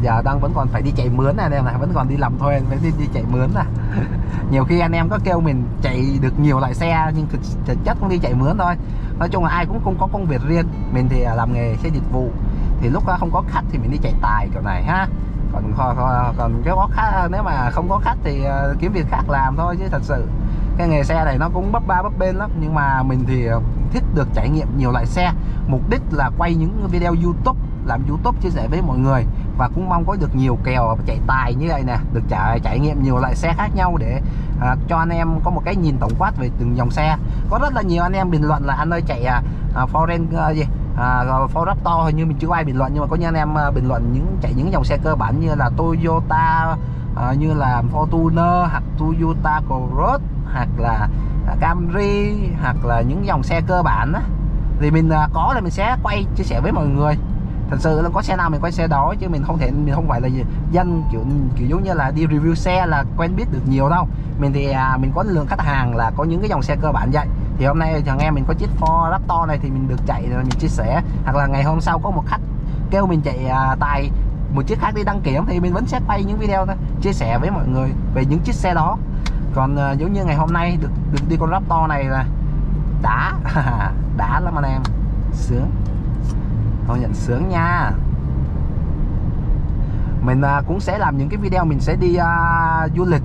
giờ đang vẫn còn phải đi chạy mướn này anh em này vẫn còn đi làm thuê phải đi, đi chạy mướn à. Nhiều khi anh em có kêu mình chạy được nhiều loại xe nhưng thực, thực chất cũng đi chạy mướn thôi. Nói chung là ai cũng không có công việc riêng mình thì à, làm nghề xe dịch vụ. Thì lúc đó không có khách thì mình đi chạy tài kiểu này ha còn còn, còn cái có khách nếu mà không có khách thì ờ, kiếm việc khác làm thôi chứ thật sự. Cái nghề xe này nó cũng bấp ba bấp bên lắm nhưng mà mình thì ờ, thích được trải nghiệm nhiều loại xe. Mục đích là quay những video youtube làm youtube chia sẻ với mọi người và cũng mong có được nhiều kèo chạy tài như vậy nè được trải trải nghiệm nhiều loại xe khác nhau để à, cho anh em có một cái nhìn tổng quát về từng dòng xe. Có rất là nhiều anh em bình luận là anh ơi chạy à, Foreign à, gì à, Ford Raptor hình như mình chưa ai bình luận nhưng mà có những anh em à, bình luận những chạy những dòng xe cơ bản như là Toyota à, như là Fortuner hoặc Toyota Corolla hoặc là à, Camry hoặc là những dòng xe cơ bản á. Thì mình à, có là mình sẽ quay chia sẻ với mọi người. Thật sự là có xe nào mình quay xe đó chứ mình không thể mình không phải là dân kiểu kiểu giống như là đi review xe là quen biết được nhiều đâu. Mình thì à, mình có lượng khách hàng là có những cái dòng xe cơ bản vậy thì hôm nay thằng em mình có chiếc Ford Raptor này thì mình được chạy rồi mình chia sẻ. Hoặc là ngày hôm sau có một khách kêu mình chạy à, tài một chiếc khác đi đăng kiểm thì mình vẫn sẽ quay những video đó, chia sẻ với mọi người về những chiếc xe đó. Còn à, giống như ngày hôm nay được được đi con Raptor này là đã đã lắm anh em. Sướng. Công nhận sướng nha. Mình à, cũng sẽ làm những cái video mình sẽ đi à, du lịch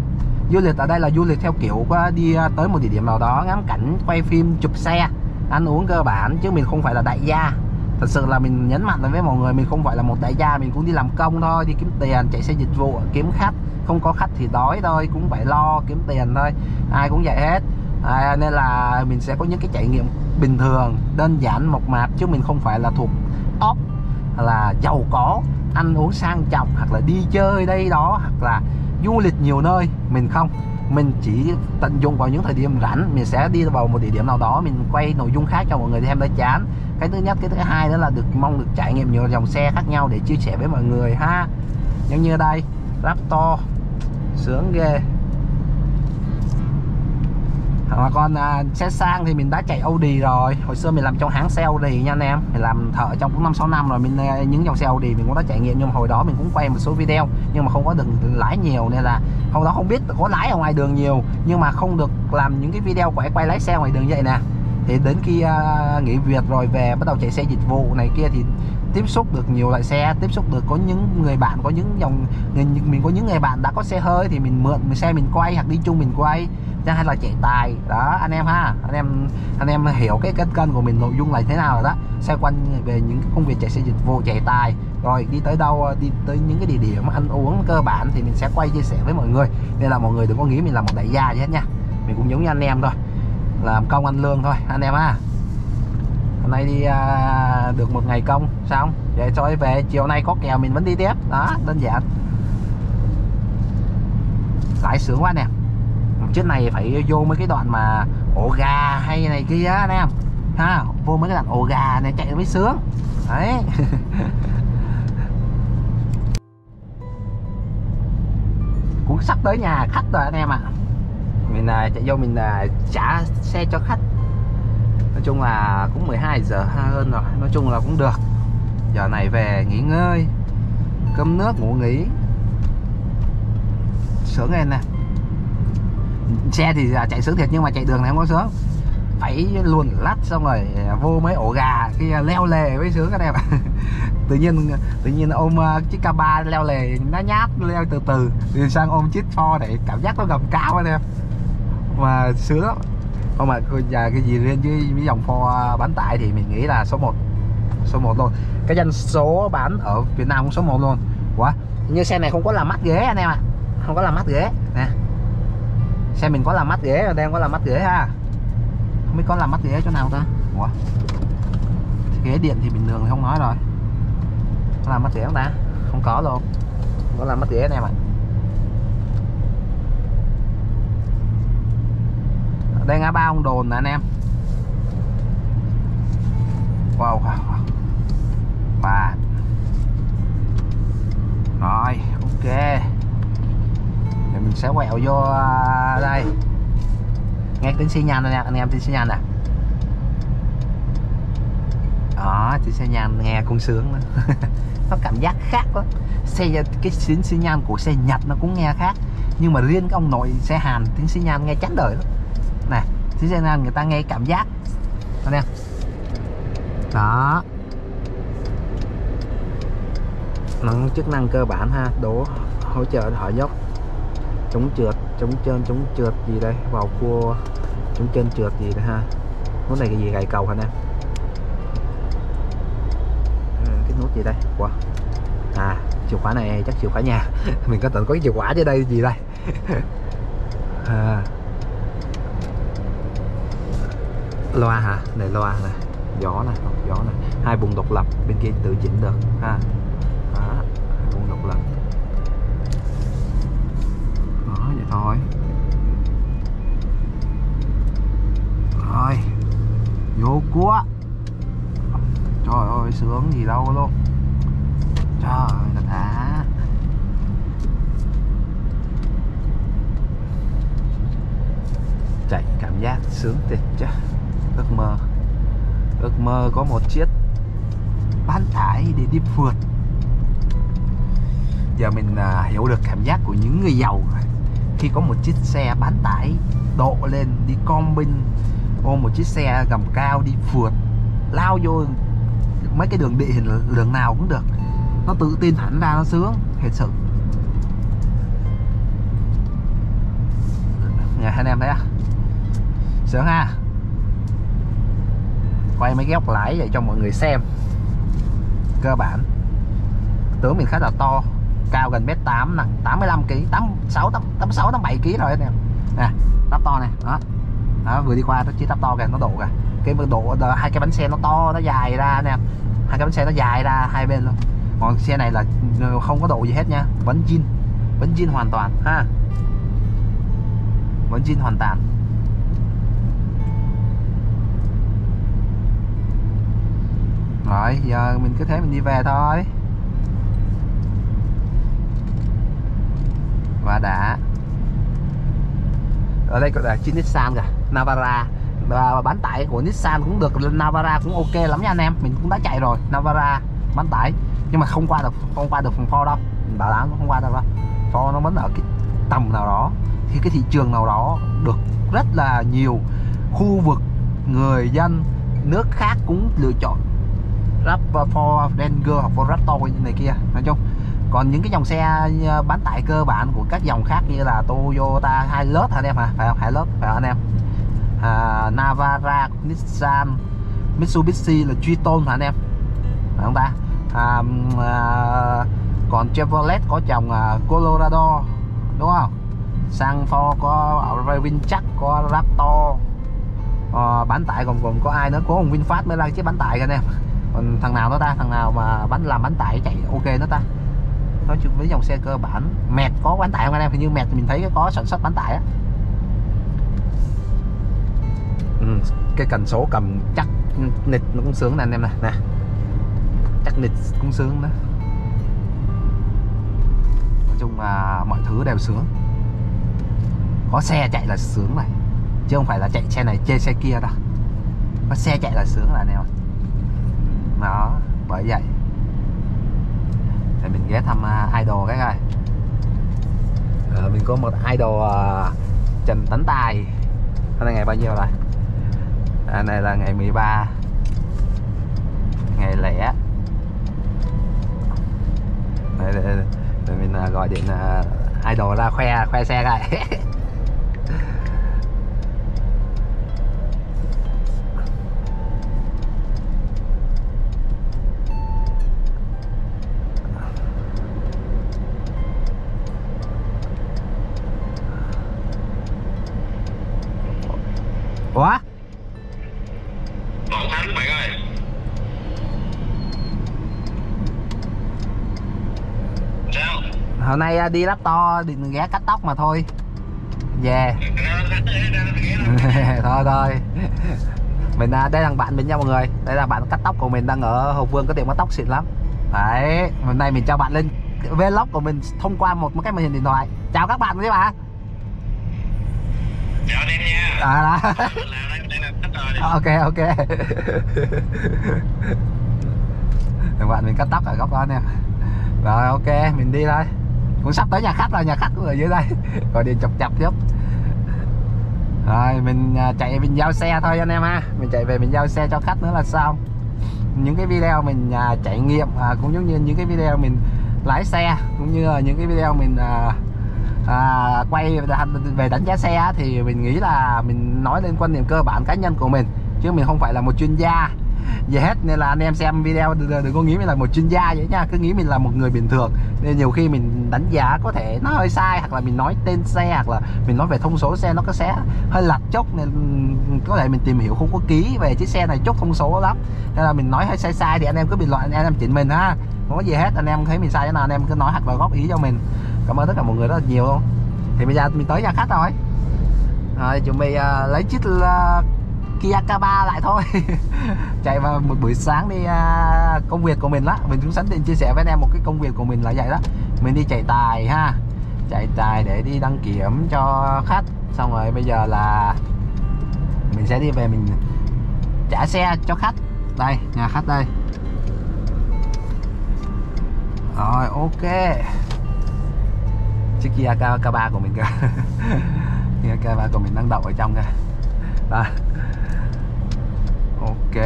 du lịch ở đây là du lịch theo kiểu qua đi à, tới một địa điểm nào đó ngắm cảnh quay phim chụp xe ăn uống cơ bản chứ mình không phải là đại gia. Thật sự là mình nhấn mạnh với mọi người mình không phải là một đại gia mình cũng đi làm công thôi đi kiếm tiền chạy xe dịch vụ kiếm khách. Không có khách thì đói thôi cũng phải lo kiếm tiền thôi. Ai cũng vậy hết. À, nên là mình sẽ có những cái trải nghiệm bình thường đơn giản mộc mạc chứ mình không phải là thuộc top là giàu có ăn uống sang trọng hoặc là đi chơi đây đó hoặc là du lịch nhiều nơi mình không. Mình chỉ tận dụng vào những thời điểm rảnh mình sẽ đi vào một địa điểm nào đó mình quay nội dung khác cho mọi người xem đỡ chán. Cái thứ nhất cái thứ hai đó là được mong được trải nghiệm nhiều dòng xe khác nhau để chia sẻ với mọi người ha. Giống như đây Raptor sướng ghê. Hoặc là con à, xe sang thì mình đã chạy Audi rồi. Hồi xưa mình làm trong hãng xe Audi nha anh em. Mình làm thợ trong cũng năm sáu năm rồi. Mình à, những dòng xe Audi mình cũng đã trải nghiệm nhưng mà hồi đó mình cũng quay một số video nhưng mà không có được lãi nhiều nên là hồi đó không biết có lái ở ngoài đường nhiều nhưng mà không được làm những cái video quay quay lái xe ngoài đường vậy nè. Thì đến khi uh, nghỉ việc rồi về bắt đầu chạy xe dịch vụ này kia thì tiếp xúc được nhiều loại xe tiếp xúc được có những người bạn có những dòng mình có những người bạn đã có xe hơi thì mình mượn mình xe mình quay hoặc đi chung mình quay hay là chạy tài. Đó anh em ha anh em anh em hiểu cái kênh kênh của mình nội dung là thế nào rồi đó. Xoay quanh về những công việc chạy xe dịch vụ chạy tài. Rồi đi tới đâu ờ, đi tới những cái địa điểm ăn uống cơ bản thì mình sẽ quay chia sẻ với mọi người. Nên là mọi người đừng có nghĩ mình là một đại gia gì hết nha. Mình cũng giống như anh em thôi làm công ăn lương thôi anh em ha. Hôm nay đi à, được một ngày công xong vậy thôi về chiều nay có kèo mình vẫn đi tiếp. Đó đơn giản. Lại sướng quá nè chiếc này phải vô mấy cái đoạn mà ổ gà hay này kia anh em. Ha vô mấy cái đoạn ổ gà này chạy mới sướng. Đấy. Cũng sắp tới nhà khách rồi anh em ạ. À. mình à, chạy vô mình à, trả xe cho khách. Nói chung là cũng 12 giờ hơn rồi. Nói chung là cũng được. Giờ này về nghỉ ngơi cơm nước ngủ nghỉ. Sướng em nè xe thì à, chạy sướng thiệt nhưng mà chạy đường này không có sướng. Phải luồn lắt xong rồi vô mấy ổ gà cái leo lề mới sướng các em ạ. Tự nhiên tự nhiên ôm à, chiếc k ba leo lề nó nhát leo từ từ thì sang ôm chiếc pho để cảm giác nó gầm cao anh em. Mà sướng lắm. Không mà giờ cái gì riêng với, với dòng pho à, bán tải thì mình nghĩ là số 1 số 1 luôn. Cái danh số bán ở Việt Nam cũng số 1 luôn. Quá như xe này không có làm mắt ghế anh em ạ. À. không có làm mắt ghế. Nè xe mình có làm mắt ghế đang có làm mắt ghế ha. Không biết có làm mắt ghế chỗ nào ta? Ủa? Ghế điện thì bình thường thì không nói rồi. Có làm mắt ghế không ta? Không có luôn. Không có làm mắt ghế anh em ạ. Đây ngã ba ông đồn nè anh em. Wow, wow, wow. và. Rồi ok mình sẽ quẹo vô à, đây. Nghe tiếng xi nhan nè, anh em, tiếng xi nhan nè. Đó, tiếng xi nhan nghe cũng sướng đó. nó cảm giác khác lắm xe, cái tiếng xi nhan của xe nhật nó cũng nghe khác. Nhưng mà riêng cái ông nội xe hàn, tiếng xi nhan nghe chán đời lắm. Nè, tiếng xi nhan người ta nghe cảm giác. Anh em. Đó. Nó chức năng cơ bản ha, đổ, hỗ trợ họ dốc chống trượt chống trơn chống trượt gì đây? Vào cua. Chống trơn, trượt gì đây ha? Nút này cái gì? Gãy cầu hả em? Ừ, cái nút gì đây? Wow. à chìa khóa này chắc chìa khóa nhà. Mình có tận có cái chìa khóa dưới đây, gì đây? À. loa hả? Này, loa này gió này gió này hai vùng độc lập, bên kia tự chỉnh được, ha. Thôi. Rồi vô cua. Trời ơi sướng gì đâu luôn. Trời thật đã chạy cảm giác sướng tuyệt chứ. Ước mơ. Ước mơ có một chiếc bán tải để đi phượt. Giờ mình à, hiểu được cảm giác của những người giàu khi có một chiếc xe bán tải độ lên đi con binh ôm một chiếc xe gầm cao đi phượt, lao vô mấy cái đường địa hình đường nào cũng được. Nó tự tin hẳn ra, nó sướng thật sự. Nhà anh em thấy à sướng ha? Quay mấy cái lái vậy cho mọi người xem. Cơ bản. Tướng mình khá là to cao gần mét 8 nè 85 kg 86 86 87 kg rồi anh em. Nè tắp to này, đó. Đó, vừa đi qua nó chỉ tắp to kìa, nó độ kìa. Cái độ hai cái bánh xe nó to, nó dài ra nè. Hai cái bánh xe nó dài ra hai bên luôn. Còn xe này là ừ, không có độ gì hết nha, vẫn zin vẫn zin hoàn toàn, ha. Vẫn zin hoàn toàn. Rồi, giờ mình cứ thế mình đi về thôi. Và đã ở đây có là chiếc Nissan kìa, Navara. Và bán tải của Nissan cũng được, Navara cũng ok lắm nha anh em, mình cũng đã chạy rồi, Navara bán tải. Nhưng mà không qua được, không qua được phần Ford đâu, mình bảo đảm không qua được đâu. Ford nó vẫn ở cái tầm nào đó khi cái thị trường nào đó được rất là nhiều khu vực, người dân, nước khác cũng lựa chọn Raptor Ranger hoặc for Raptor như này kia. Nói chung còn những cái dòng xe ờ, bán tải cơ bản của các dòng khác như là Toyota hai lớp anh em hả? Phải không? Hai lớp phải không anh em? À, Navara Nissan Mitsubishi là Triton hả anh em? Phải không ta? À, à, còn Chevrolet có dòng à, Colorado đúng không? Sang Ford có Vinchắc có Raptor. À, bán tải còn còn có ai nữa? Có ông VinFast mới ra chiếc bán tải anh em. Còn thằng nào nó ta? Thằng nào mà bán làm bán tải chạy ok nó ta? Nói chung với dòng xe cơ bản mẹt có bán tải không anh em? Hình như mẹt mình thấy có sản xuất bán tải á. Ừ, cái cần số cầm chắc nịch nó cũng sướng nè anh em nè. Nè. Chắc nịch cũng sướng đó. Nói chung là mọi thứ đều sướng. Có xe chạy là sướng này chứ không phải là chạy xe này chê xe kia đâu. Có xe chạy là sướng là anh em đó bởi vậy thì mình ghé thăm uh, idol cái coi. À, mình có một idol uh, Trần Tấn Tài. Hôm nay ngày bao nhiêu rồi? À, này là ngày 13 ngày lẻ này để, để mình uh, gọi điện uh, idol ra khoe khoe xe coi Ủa? Bọn Khánh bạn ơi Sao? Đi lắp to định ghé cắt tóc mà thôi. Về Thôi thôi. Mình à, đây là bạn mình nha mọi người. Đây là bạn cắt tóc của mình đang ở Hồ Vương có tiệm cắt tóc xịn lắm. Đấy Hôm nay mình cho bạn lên vlog của mình thông qua một cái màn hình điện thoại. Chào các bạn với bạn. Chào anh em nha. À đó. Ok ok. Thằng bạn mình cắt tóc ở góc đó nè. Rồi ok mình đi thôi cũng sắp tới nhà khách rồi nhà khách cũng ở dưới đây. Gọi điện chọc chọc giúp rồi mình à, chạy mình giao xe thôi anh em ha. Mình chạy về mình giao xe cho khách nữa là xong. Những cái video mình à, trải nghiệm à, cũng giống như những cái video mình lái xe cũng như là những cái video mình à, à, quay về đánh giá xe thì mình nghĩ là mình nói lên quan điểm cơ bản cá nhân của mình chứ mình không phải là một chuyên gia gì hết nên là anh em xem video đừng, đừng có nghĩ mình là một chuyên gia vậy nha. Cứ nghĩ mình là một người bình thường. Nên nhiều khi mình đánh giá có thể nó hơi sai hoặc là mình nói tên xe hoặc là mình nói về thông số xe nó có sẽ hơi lặt chốc nên có thể mình tìm hiểu không có ký về chiếc xe này chốt thông số lắm. Nên là mình nói hơi sai sai thì anh em cứ bình luận anh em chỉnh mình ha. Không có gì hết anh em thấy mình sai thế nào anh em cứ nói hoặc là góp ý cho mình. Cảm ơn tất cả mọi người rất là nhiều luôn. Thì bây giờ mình tới nhà khách rồi. Rồi chuẩn bị uh, lấy chiếc uh, Kia K3 lại thôi. Chạy vào một buổi sáng đi uh, công việc của mình đó mình cũng sẵn tiện chia sẻ với anh em một cái công việc của mình là vậy đó. Mình đi chạy tài ha. Chạy tài để đi đăng kiểm cho khách. Xong rồi bây giờ là mình sẽ đi về mình trả xe cho khách. Đây nhà khách đây. Rồi ok. Chiếc Kia K3 của mình kìa. Kia K3 của mình đang đậu ở trong kìa. Đó ok.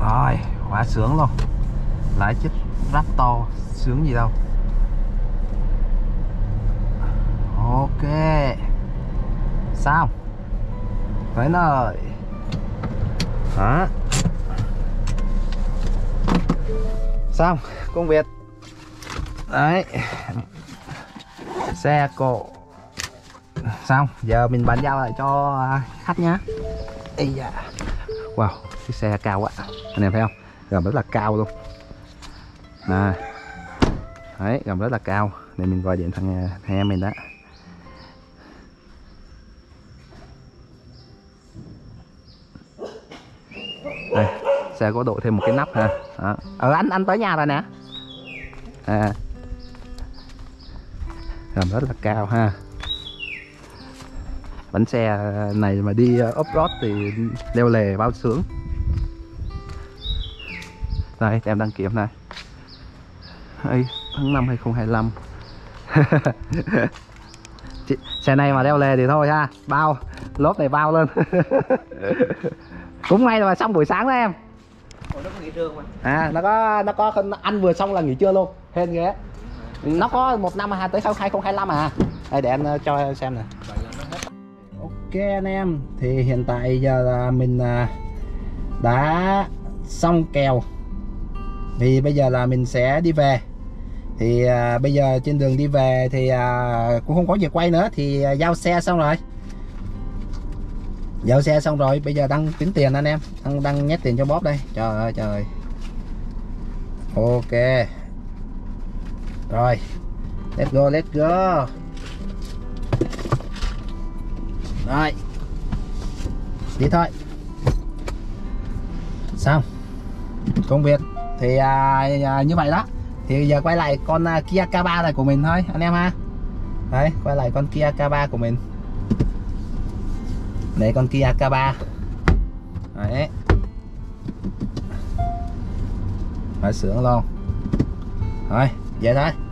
Rồi quá sướng luôn. Lái chiếc to sướng gì đâu. Ok. Sao? Tới nơi đó xong, công việc. Đấy. Xe cộ xong giờ mình bàn giao lại cho khách nhá. Ây da. wow cái xe cao quá. Anh em thấy không? Gầm rất là cao luôn. À. đấy gầm rất là cao. Để mình gọi điện thằng, thằng em mình đó đây xe có độ thêm một cái nắp ha. Đó. ờ anh anh tới nhà rồi nè. À. Gầm rất là cao ha bánh xe này mà đi off-road thì leo lề bao sướng. Đây em đăng kiểm này. Ê, tháng 5 2025 Chị- xe này mà đeo lề thì thôi ha bao lốp này bao lên cũng may là xong buổi sáng đó em. Ủa, nó có nghỉ trưa không anh? À nó có nó có anh vừa xong là nghỉ trưa luôn hên ghê. Nó có một năm tới 2025 à. Đây để anh ờ, cho xem nè ok anh em thì hiện tại giờ là mình à, đã xong kèo. Thì bây giờ là mình sẽ đi về. Thì à, bây giờ trên đường đi về thì à, cũng không có gì quay nữa thì à, giao xe xong rồi. Giao xe xong rồi bây giờ đang tính tiền anh em đang đang nhét tiền cho bóp đây. Trời ơi trời ok. Rồi. Let's go let's go rồi đi thôi xong. Công việc thì à, à, như vậy đó. Thì giờ quay lại con à, Kia K3 này của mình thôi anh em ha. Đấy quay lại con Kia K3 của mình. Đây con Kia K3 đấy. Phải sướng luôn. Rồi vậy thôi.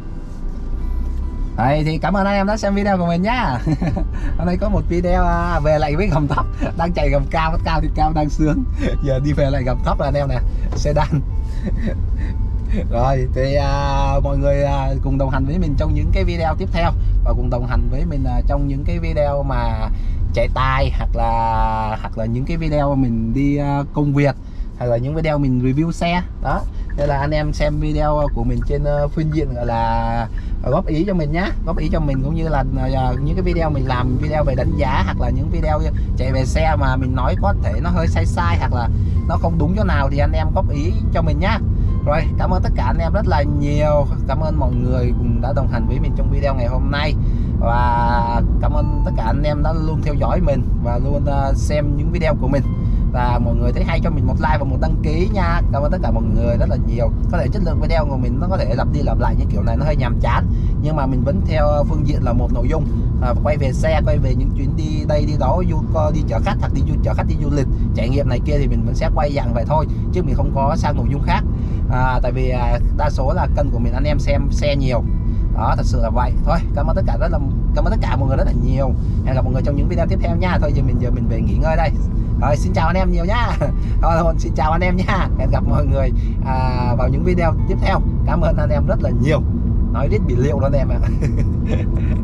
Đấy, thì cảm ơn anh em đã xem video của mình nhá. Hôm nay có một video à, về lại với gầm thấp Đang chạy gầm cao, cao thì cao đang sướng. Giờ đi về lại gầm thấp rồi anh em nè Sedan. Rồi thì à, mọi người à, cùng đồng hành với mình trong những cái video tiếp theo. Và cùng đồng hành với mình à, trong những cái video mà chạy tài Hoặc là hoặc là những cái video mình đi à, công việc Hay là những video mình review xe. Đó. Nên là anh em xem video của mình trên ờ, phương diện, gọi là ờ, góp ý cho mình nhé góp ý cho mình cũng như là ờ, những cái video mình làm, video về đánh giá hoặc là những video chạy về xe mà mình nói có thể nó hơi sai sai hoặc là nó không đúng chỗ nào thì anh em góp ý cho mình nhá. Rồi, cảm ơn tất cả anh em rất là nhiều. Cảm ơn mọi người cùng đã đồng hành với mình trong video ngày hôm nay. Và cảm ơn tất cả anh em đã luôn theo dõi mình và luôn xem những video của mình và mọi người thấy hay cho mình một like và một đăng ký nha. Cảm ơn tất cả mọi người rất là nhiều. Có thể chất lượng video của mình nó có thể lặp đi lặp lại như kiểu này nó hơi nhàm chán. Nhưng mà mình vẫn theo phương diện là một nội dung. À, quay về xe quay về những chuyến đi đây đi đó du đi chở khách hoặc đi du chở khách đi du lịch. Trải nghiệm này kia thì mình vẫn sẽ quay dạng vậy thôi chứ mình không có sang nội dung khác. À, tại vì à, đa số là kênh của mình anh em xem xe nhiều. Đó thật sự là vậy. Thôi cảm ơn tất cả rất là cảm ơn tất cả mọi người rất là nhiều. Hẹn gặp mọi người trong những video tiếp theo nha. Thôi giờ mình giờ mình về nghỉ ngơi đây rồi xin chào anh em nhiều nhá. Rồi xin chào anh em nhá. Hẹn gặp mọi người à, vào những video tiếp theo. Cảm ơn anh em rất là nhiều. Nói biết bị liệu đó anh em ạ.